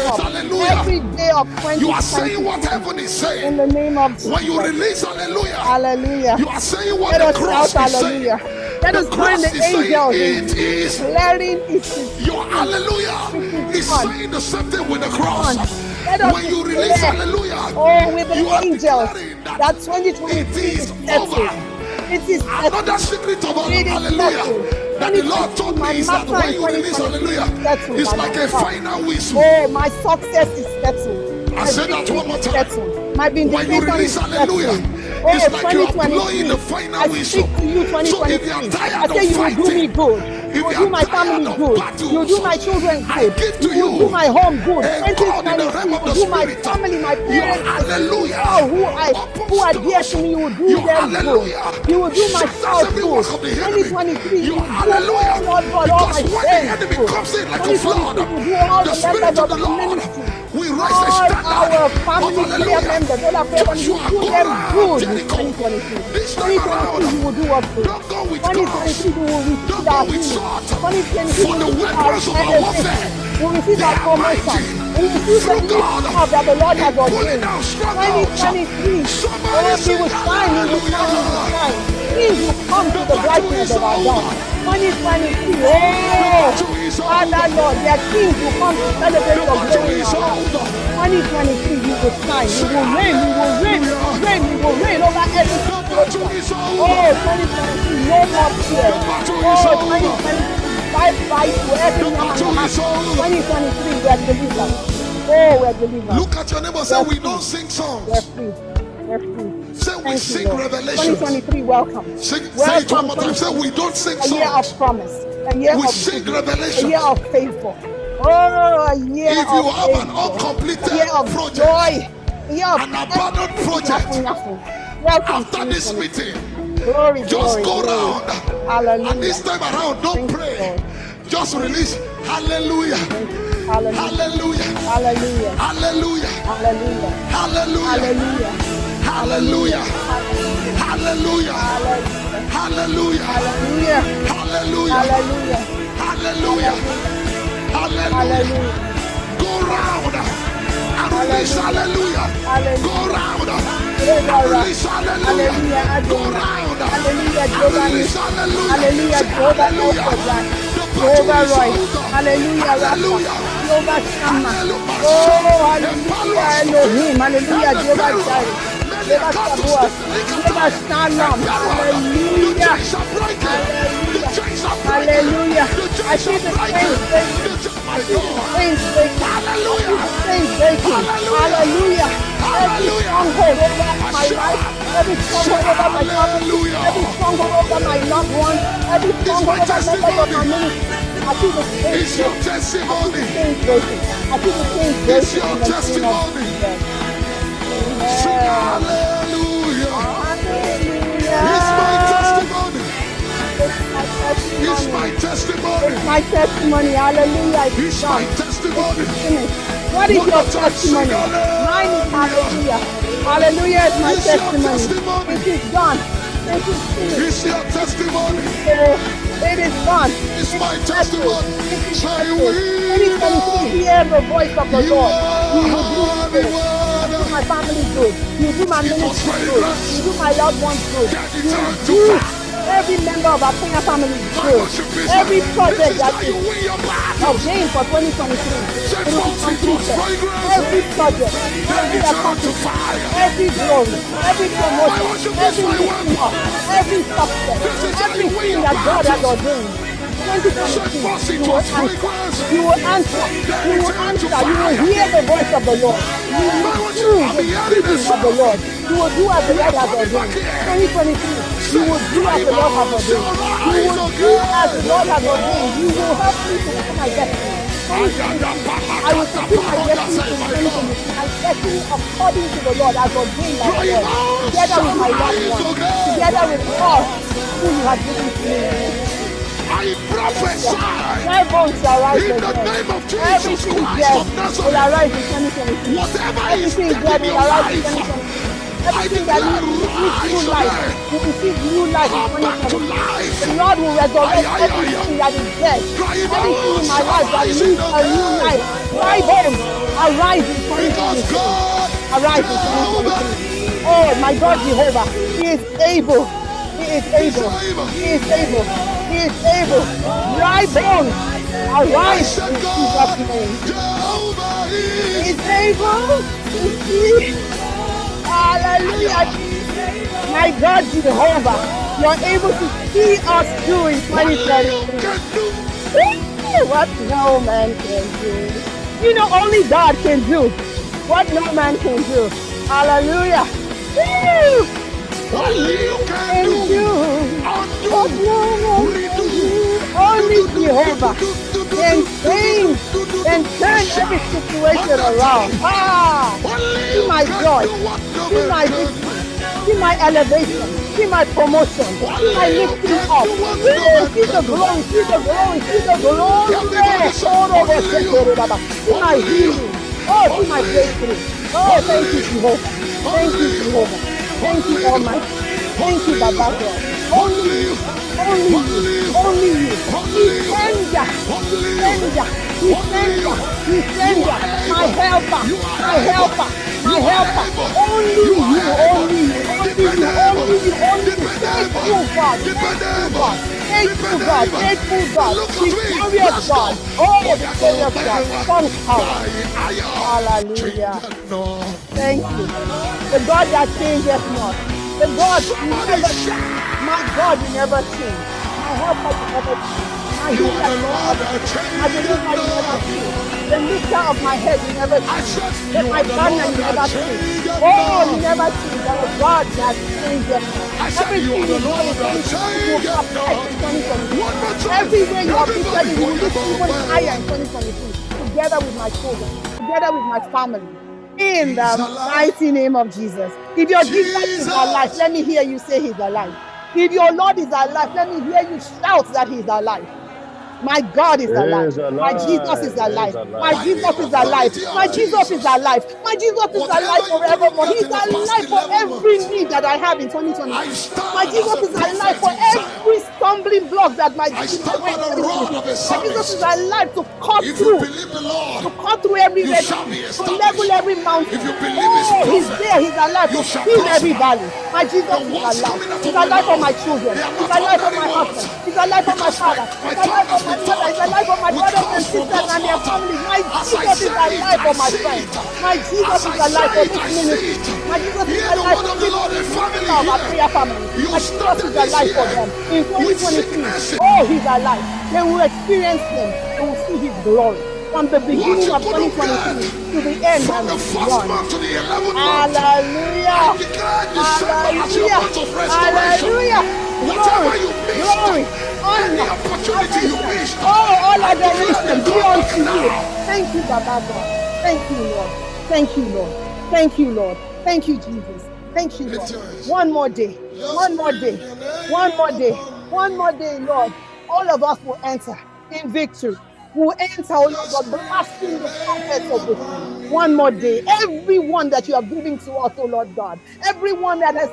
up every day of You are saying what heaven is saying. in the name of When you release hallelujah, Hallelujah. you are saying what Let the cross shout is saying. hallelujah. Let The us join cross the is saying angels it is declaring it is your hallelujah is saying the same thing with the cross. Let When you release hallelujah, oh, with the you angels, that that 2023 it is is over. It is Another secret of is hallelujah that the Lord 2023, told me is that when you release 2023 hallelujah, it's like a final whistle. Oh, my success is settled. I said that one more time. When you release hallelujah, Oh, it's like you are blowing the final I whistle. Speak to you, 20, so 20, if you are tired I say of you fighting, will do me good. If you, you do my family good. Battles, you do my children good. I give to you, you do my home good. And God in the realm of the spirit, my family, my parents, hallelujah. Oh, who I who are dear to me, you will do your them hallelujah. good. You will do my spouse good. 2023, you will do all God, all my friends good. 2023, you will do all the members of the ministry. We rise All our family clear members, all our family, you do them good in 2022. 2022, you will do what? good. 2023, you will receive our healing. 2023, you will receive our NSC. We will receive our promotion. We will receive the new of that the Lord has ordained. 2023, oh, we will shine, we will shine, we will shine. Please, come to the brightness of our God punishment is free. Father Lord, they are kings come to celebrate your glory in our house. Punishment is free. You will shine. You will reign. You will reign. Reign. You will reign over. Oh, punishment is free. No more fear. Oh, punishment is to every man. Punishment. We are believers. Oh, we are. Look at your neighbor. Say, we don't sing songs. We are free. We are free. Say we seek sing revelation. 2023, welcome. Sing, welcome. Say it one more time. Say we don't sing. A year of promise. A year we of sing revelation. A year of faithful. Oh, a year if you have an uncompleted a year of project, joy. A year of an abandoned project, nothing, nothing. Welcome after this meeting, glory, just glory, go glory. round. Hallelujah. And this time around, don't Thank pray. Just release. Hallelujah. Hallelujah. Hallelujah. Hallelujah. Hallelujah. Hallelujah. Hallelujah. Hallelujah. Hallelujah. Hallelujah. Hallelujah. Hallelujah. Hallelujah. Hallelujah. Hallelujah. Go round and release hallelujah. Go round and release hallelujah. Hallelujah. Go round Hallelujah. and Jehovah release Nissi. hallelujah. Hallelujah. Say Jehovah El hallelujah. Jehovah Roy. Hallelujah. Rapha. Hallelujah. Jehovah Shammah. Hallelujah. Oh, hallelujah. Elohim. Hallelujah. Jehovah Jireh. Jehovah Sabaoth. Jehovah Shalom. Hallelujah. Hallelujah. Hallelujah. I see the breaking. I see the breaking. Hallelujah. I see the chains breaking. Hallelujah. Every stronghold over my life, every stronghold over my family, every stronghold over my loved ones, every stronghold over members of my ministry. I see the your breaking. I see the breaking. I see the It's breaking your the name of testimony. Jesus. Sing Amen. hallelujah. Hallelujah. It's my testimony. It's my It's testimony. my testimony. It's my testimony. Hallelujah. It's It's my testimony. It's. What is your more time, sing testimony? Mine is hallelujah. Hallelujah is my It's testimony. testimony. It is done. It is finished. It's your testimony. Uh, It is done. It's It my testimony. settled. It is Say settled. we Anytime you hear the voice of the Lord, you will do the my family good. You do my ministry good. You do my loved ones good. You do every member of our prayer family good. Every project that is win your battle. ordained for 2023. Set It forth completed. Every project, every it turned to accomplishment, every glory, every promotion, every lifting up, every success, This is how you win everything that God has battles. Ordained. Set 2023, forth you will answer. You will answer. You will hear the voice of the Lord. You will do the speaking of the Lord. You will do as the Lord has ordained. 2023, you will do as the Lord has ordained. You will do as the Lord has ordained. You will help me to my destiny. 2023, I will fulfill my destiny in 2023. My destiny according to the Lord as ordained by Lord. Together with my loved ones. Together with all who you have given to me. I prophesy My bones shall rise in the name of Jesus Christ dead of will Nazareth. arise in 2023. Whatever is Everything dead in will your arise in life, 2023. I Everything that declare needs new life will receive new life in Come back to life. The Lord will resurrect everything that is dead. Cry Everything in my life that needs a new life. Dry bones, arise in Because 2023. God, Arise in 2023. Oh, my God, Jehovah, He is able. He is able. He is able. He is able. Dry bones, I arise said in God, Jesus' name. Jehovah is. He's able to see. Hallelujah. My God, Jehovah, you're able to see us through in 2023. What no man can do. You know, only God can do what no man can do. Hallelujah. Woo! Only you can do. Undo. can. Only Jehovah can change and turn every situation around. Ah! See my joy. See my victory. See my elevation. See my promotion. See my lifting up. See the glory. See the glory. See the glory. Oh, thank you, See my healing. Oh, see my breakthrough. Oh, thank you, Jehovah. Thank you, Jehovah. Thank you, Almighty. Thank you, Baba God. Only you. Only you. Only you. Defender. Defender. Defender. Defender. My helper. My helper. My helper. Only you. Only you. Only you. Only you. Only you. Faithful God. Faithful God. Faithful God. Faithful God. Victorious God. Oh, victorious God. Power. Hallelujah. Thank you. The God that changes not. The God you never. My God you never change. My helper you never change. My You are the never Lord change. that My deliverer you never change. The lifter of my head you never change. The you my the banner Lord you oh, never change. Oh, you never change. Are God that changes not. I said, you Everything are the you Lord is that changes will perfect in 2023. One more time. Everywhere you are Everybody prepared, you will put lift even higher in 2023. Together with my children, together with my family. In the mighty name of Jesus. If your Jesus is alive, let me hear you say he's alive. If your Lord is alive, let me hear you shout that he's alive. My God is alive. is My Jesus is alive. Is alive. My Jesus is alive. My Jesus is alive. My Jesus is alive forevermore. He's in the past alive for every need that I have in 2023. I My Jesus is alive for every stumbling block that might be in my way by in the rod 2023. of a My Jesus is alive to cut through believe the Lord, to cut through every red shall sea, be to level every mountain. If you believe his Oh, he's there, he's alive to fill every valley. My Jesus is alive. He's alive for my children. He's alive for my husband. He's alive for my father. He's alive for has my been mother. He's taught alive for my brothers and sisters and their families. My Jesus is alive for my friends. My Jesus is alive for this ministry. My Jesus is alive for of the every family member of our prayer family. My Jesus is this alive for them. In 2023, sickness. oh, he's alive. They will experience him. They will see his glory from the beginning of 2023 to the end from and the first beyond. month to the 11th Hallelujah. declare December as your Hallelujah. month of restoration. Hallelujah. Glory. Glory. Any Honor. opportunity you missed, Oh, all I declare adoration them back unto you. Thank you, Baba God. Thank you, Lord. Thank you, Lord. Thank you, Lord. Thank you, Jesus. Thank you, Lord. One more day. One more day. One more day. One more day, Lord. All of us will enter in victory, will enter, oh Lord God, blasting the trumpets of this One more day. Everyone that you have given to us, oh Lord God, everyone that has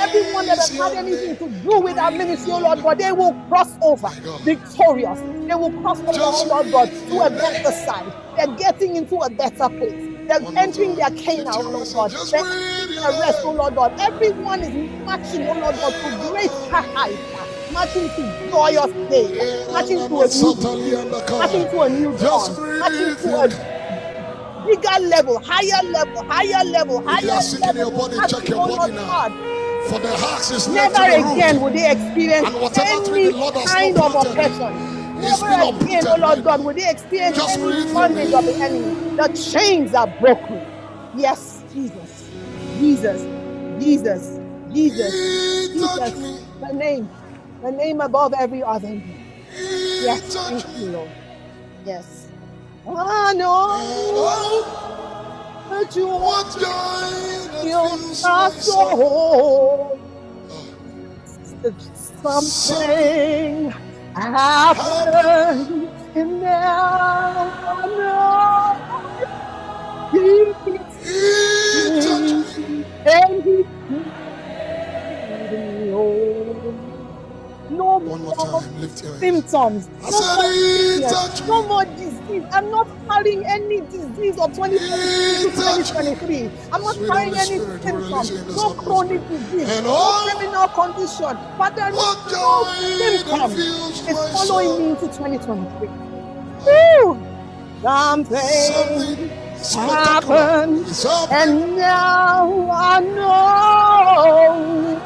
everyone that has had anything to do with our ministry, oh Lord God, they will cross over victorious. They will cross over, oh Lord God, to a better side. They're getting into a better place. They're entering their Canaan, oh Lord God. They're entering their rest, oh Lord God. Everyone is marching, oh Lord God, to great heights, marching to joyous days, marching to a new, marching to a new dawn, marching to a bigger level, higher level, higher level, If you are higher sick in your level. body, check your body now. For the heart is Never again will they experience And whatever tree any the kind of oppression. Never again, oh Lord God, will they experience Just any bondage of the enemy. The chains are broken. Yes, Jesus, Jesus, Jesus, Jesus, Jesus, the name, the name above every other name. Yes, touched thank me. you, Lord. Yes. Ah, I know Oh, that you what joy that feel my my soul. soul. Something Something happened, and now I know He He touched me. and He made me whole. No One more more time, lift your symptoms, no more sickness, no more disease. I'm not carrying any disease of 2022 He into touched me. 2023. I'm not Sweet carrying any Spirit, symptoms, you in this no chronic disease, And no criminal condition. Father, no, what no joy that symptom fills is following me into 2023. Woo! Something Something happened, and now I know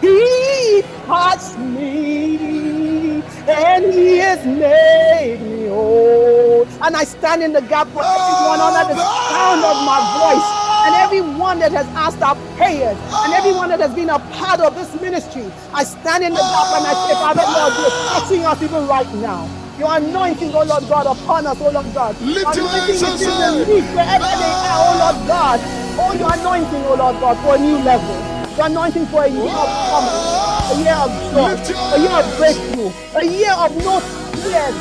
He touched me, and He has made me whole. And I stand in the gap for everyone under the sound of my voice. And everyone that has asked our prayers, and everyone that has been a part of this ministry, I stand in the gap and I say, Father Lord, you're touching us even right now. Your anointing, oh Lord God, upon us, oh Lord God. Lift your anointing hands is and being say, wherever they are, oh Lord God. Oh, your anointing, oh Lord God, for a new level. Your anointing for a year of promise, a year of joy, a year of breakthrough, a year of no tears,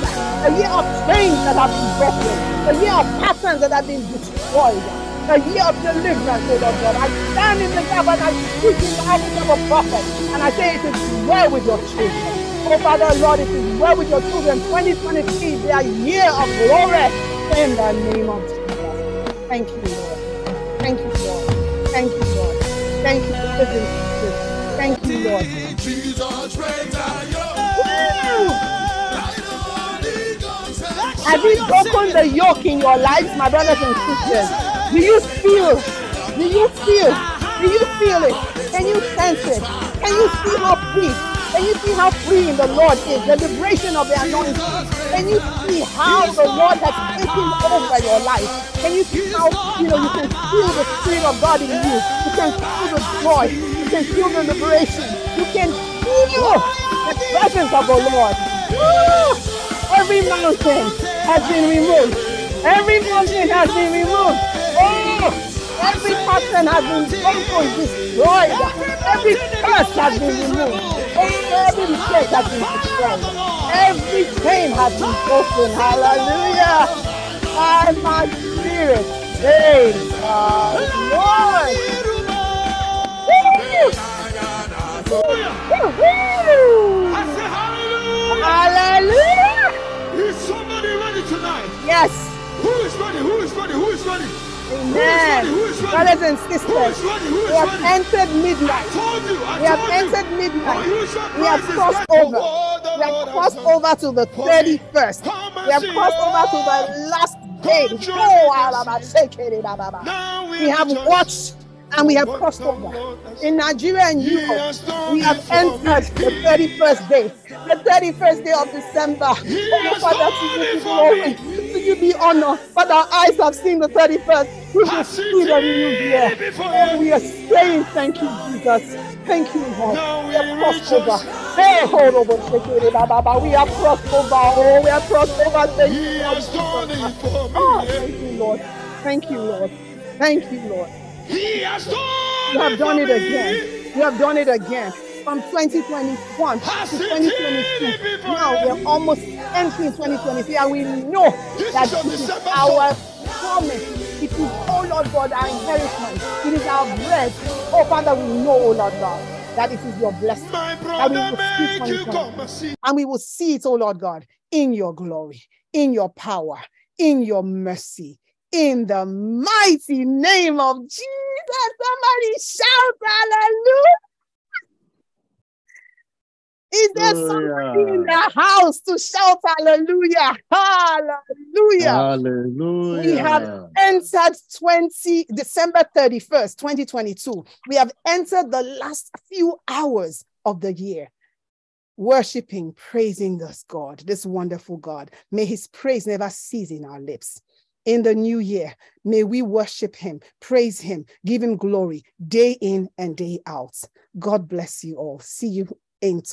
a year of chains that have been broken, a year of patterns that have been destroyed, a year of deliverance, oh Lord God. I stand in the gap and I speak in the office of a prophet, and I say it is well with your children. Oh Father Lord, it is well with your children. 2023 be a year of glory in the name of Jesus. Thank you, Thank you, Lord. Thank you for living truth. Thank you, Lord. Jesus, great are you. Woo! I know He goes and Have you broken the yoke in your lives, my brothers and sisters? Do you feel? Do you feel? Do you feel it? Can you sense it? Can you see how free? Can you see how free the Lord is? The liberation of the anointing. Can you see how the Lord has taken over your life? Can you see how you know you can feel the Spirit of God in you? You can feel the joy. You can feel the liberation. You can feel the presence of the Lord. Every mountain has been removed. Every mountain has been removed. Oh, every pattern has been broken, destroyed. Every curse has been removed. Every mistake has been destroyed. Every chain has been broken. Hallelujah. By my spirit, praise God. Lord. Woo! Woo! I say hallelujah. Hallelujah. Is somebody ready tonight? Yes. Who is ready? Who is ready? Who is ready? Amen. Who is ready? Brothers and sisters, ready? Who is we have entered midnight. told you. I We have entered midnight. We have crossed over. We have crossed over to the 31st. We have crossed over to the last day. Oh. Now we have watched and we have crossed over. In Nigeria and Europe, we have entered the 31st day, the 31st day of December. Oh, Father, to you be glory, to you be honor. But our eyes have seen the 31st. We will see the new year. Oh, we are saying thank you, Jesus. Thank you, Lord. We have crossed over. Hey, hold over, shake it, ba, ba, ba. We have crossed over. Oh, we have crossed over. Thank you, Lord has done Jesus. it Oh, thank you, Lord. Thank you, Lord. Thank you, Lord. He has You have done it again. You have done it again. from 2021 to Has 2022. really been for Now we're almost entering 2023 and we know that that is your this is our promise. It is, oh Lord God, our inheritance. It is our bread. Oh Father, we know, oh Lord God, that it is your blessing. That we will see make you 2023. come and see. And we will see it, oh Lord God, in your glory, in your power, in your mercy, in the mighty name of Jesus. Somebody shout hallelujah. Is there oh, somebody in the house to shout hallelujah? Hallelujah. Hallelujah. We have entered 20 December 31st, 2022. We have entered the last few hours of the year. Worshiping, praising this God, this wonderful God. May his praise never cease in our lips. In the new year, may we worship him, praise him, give him glory day in and day out. God bless you all. See you in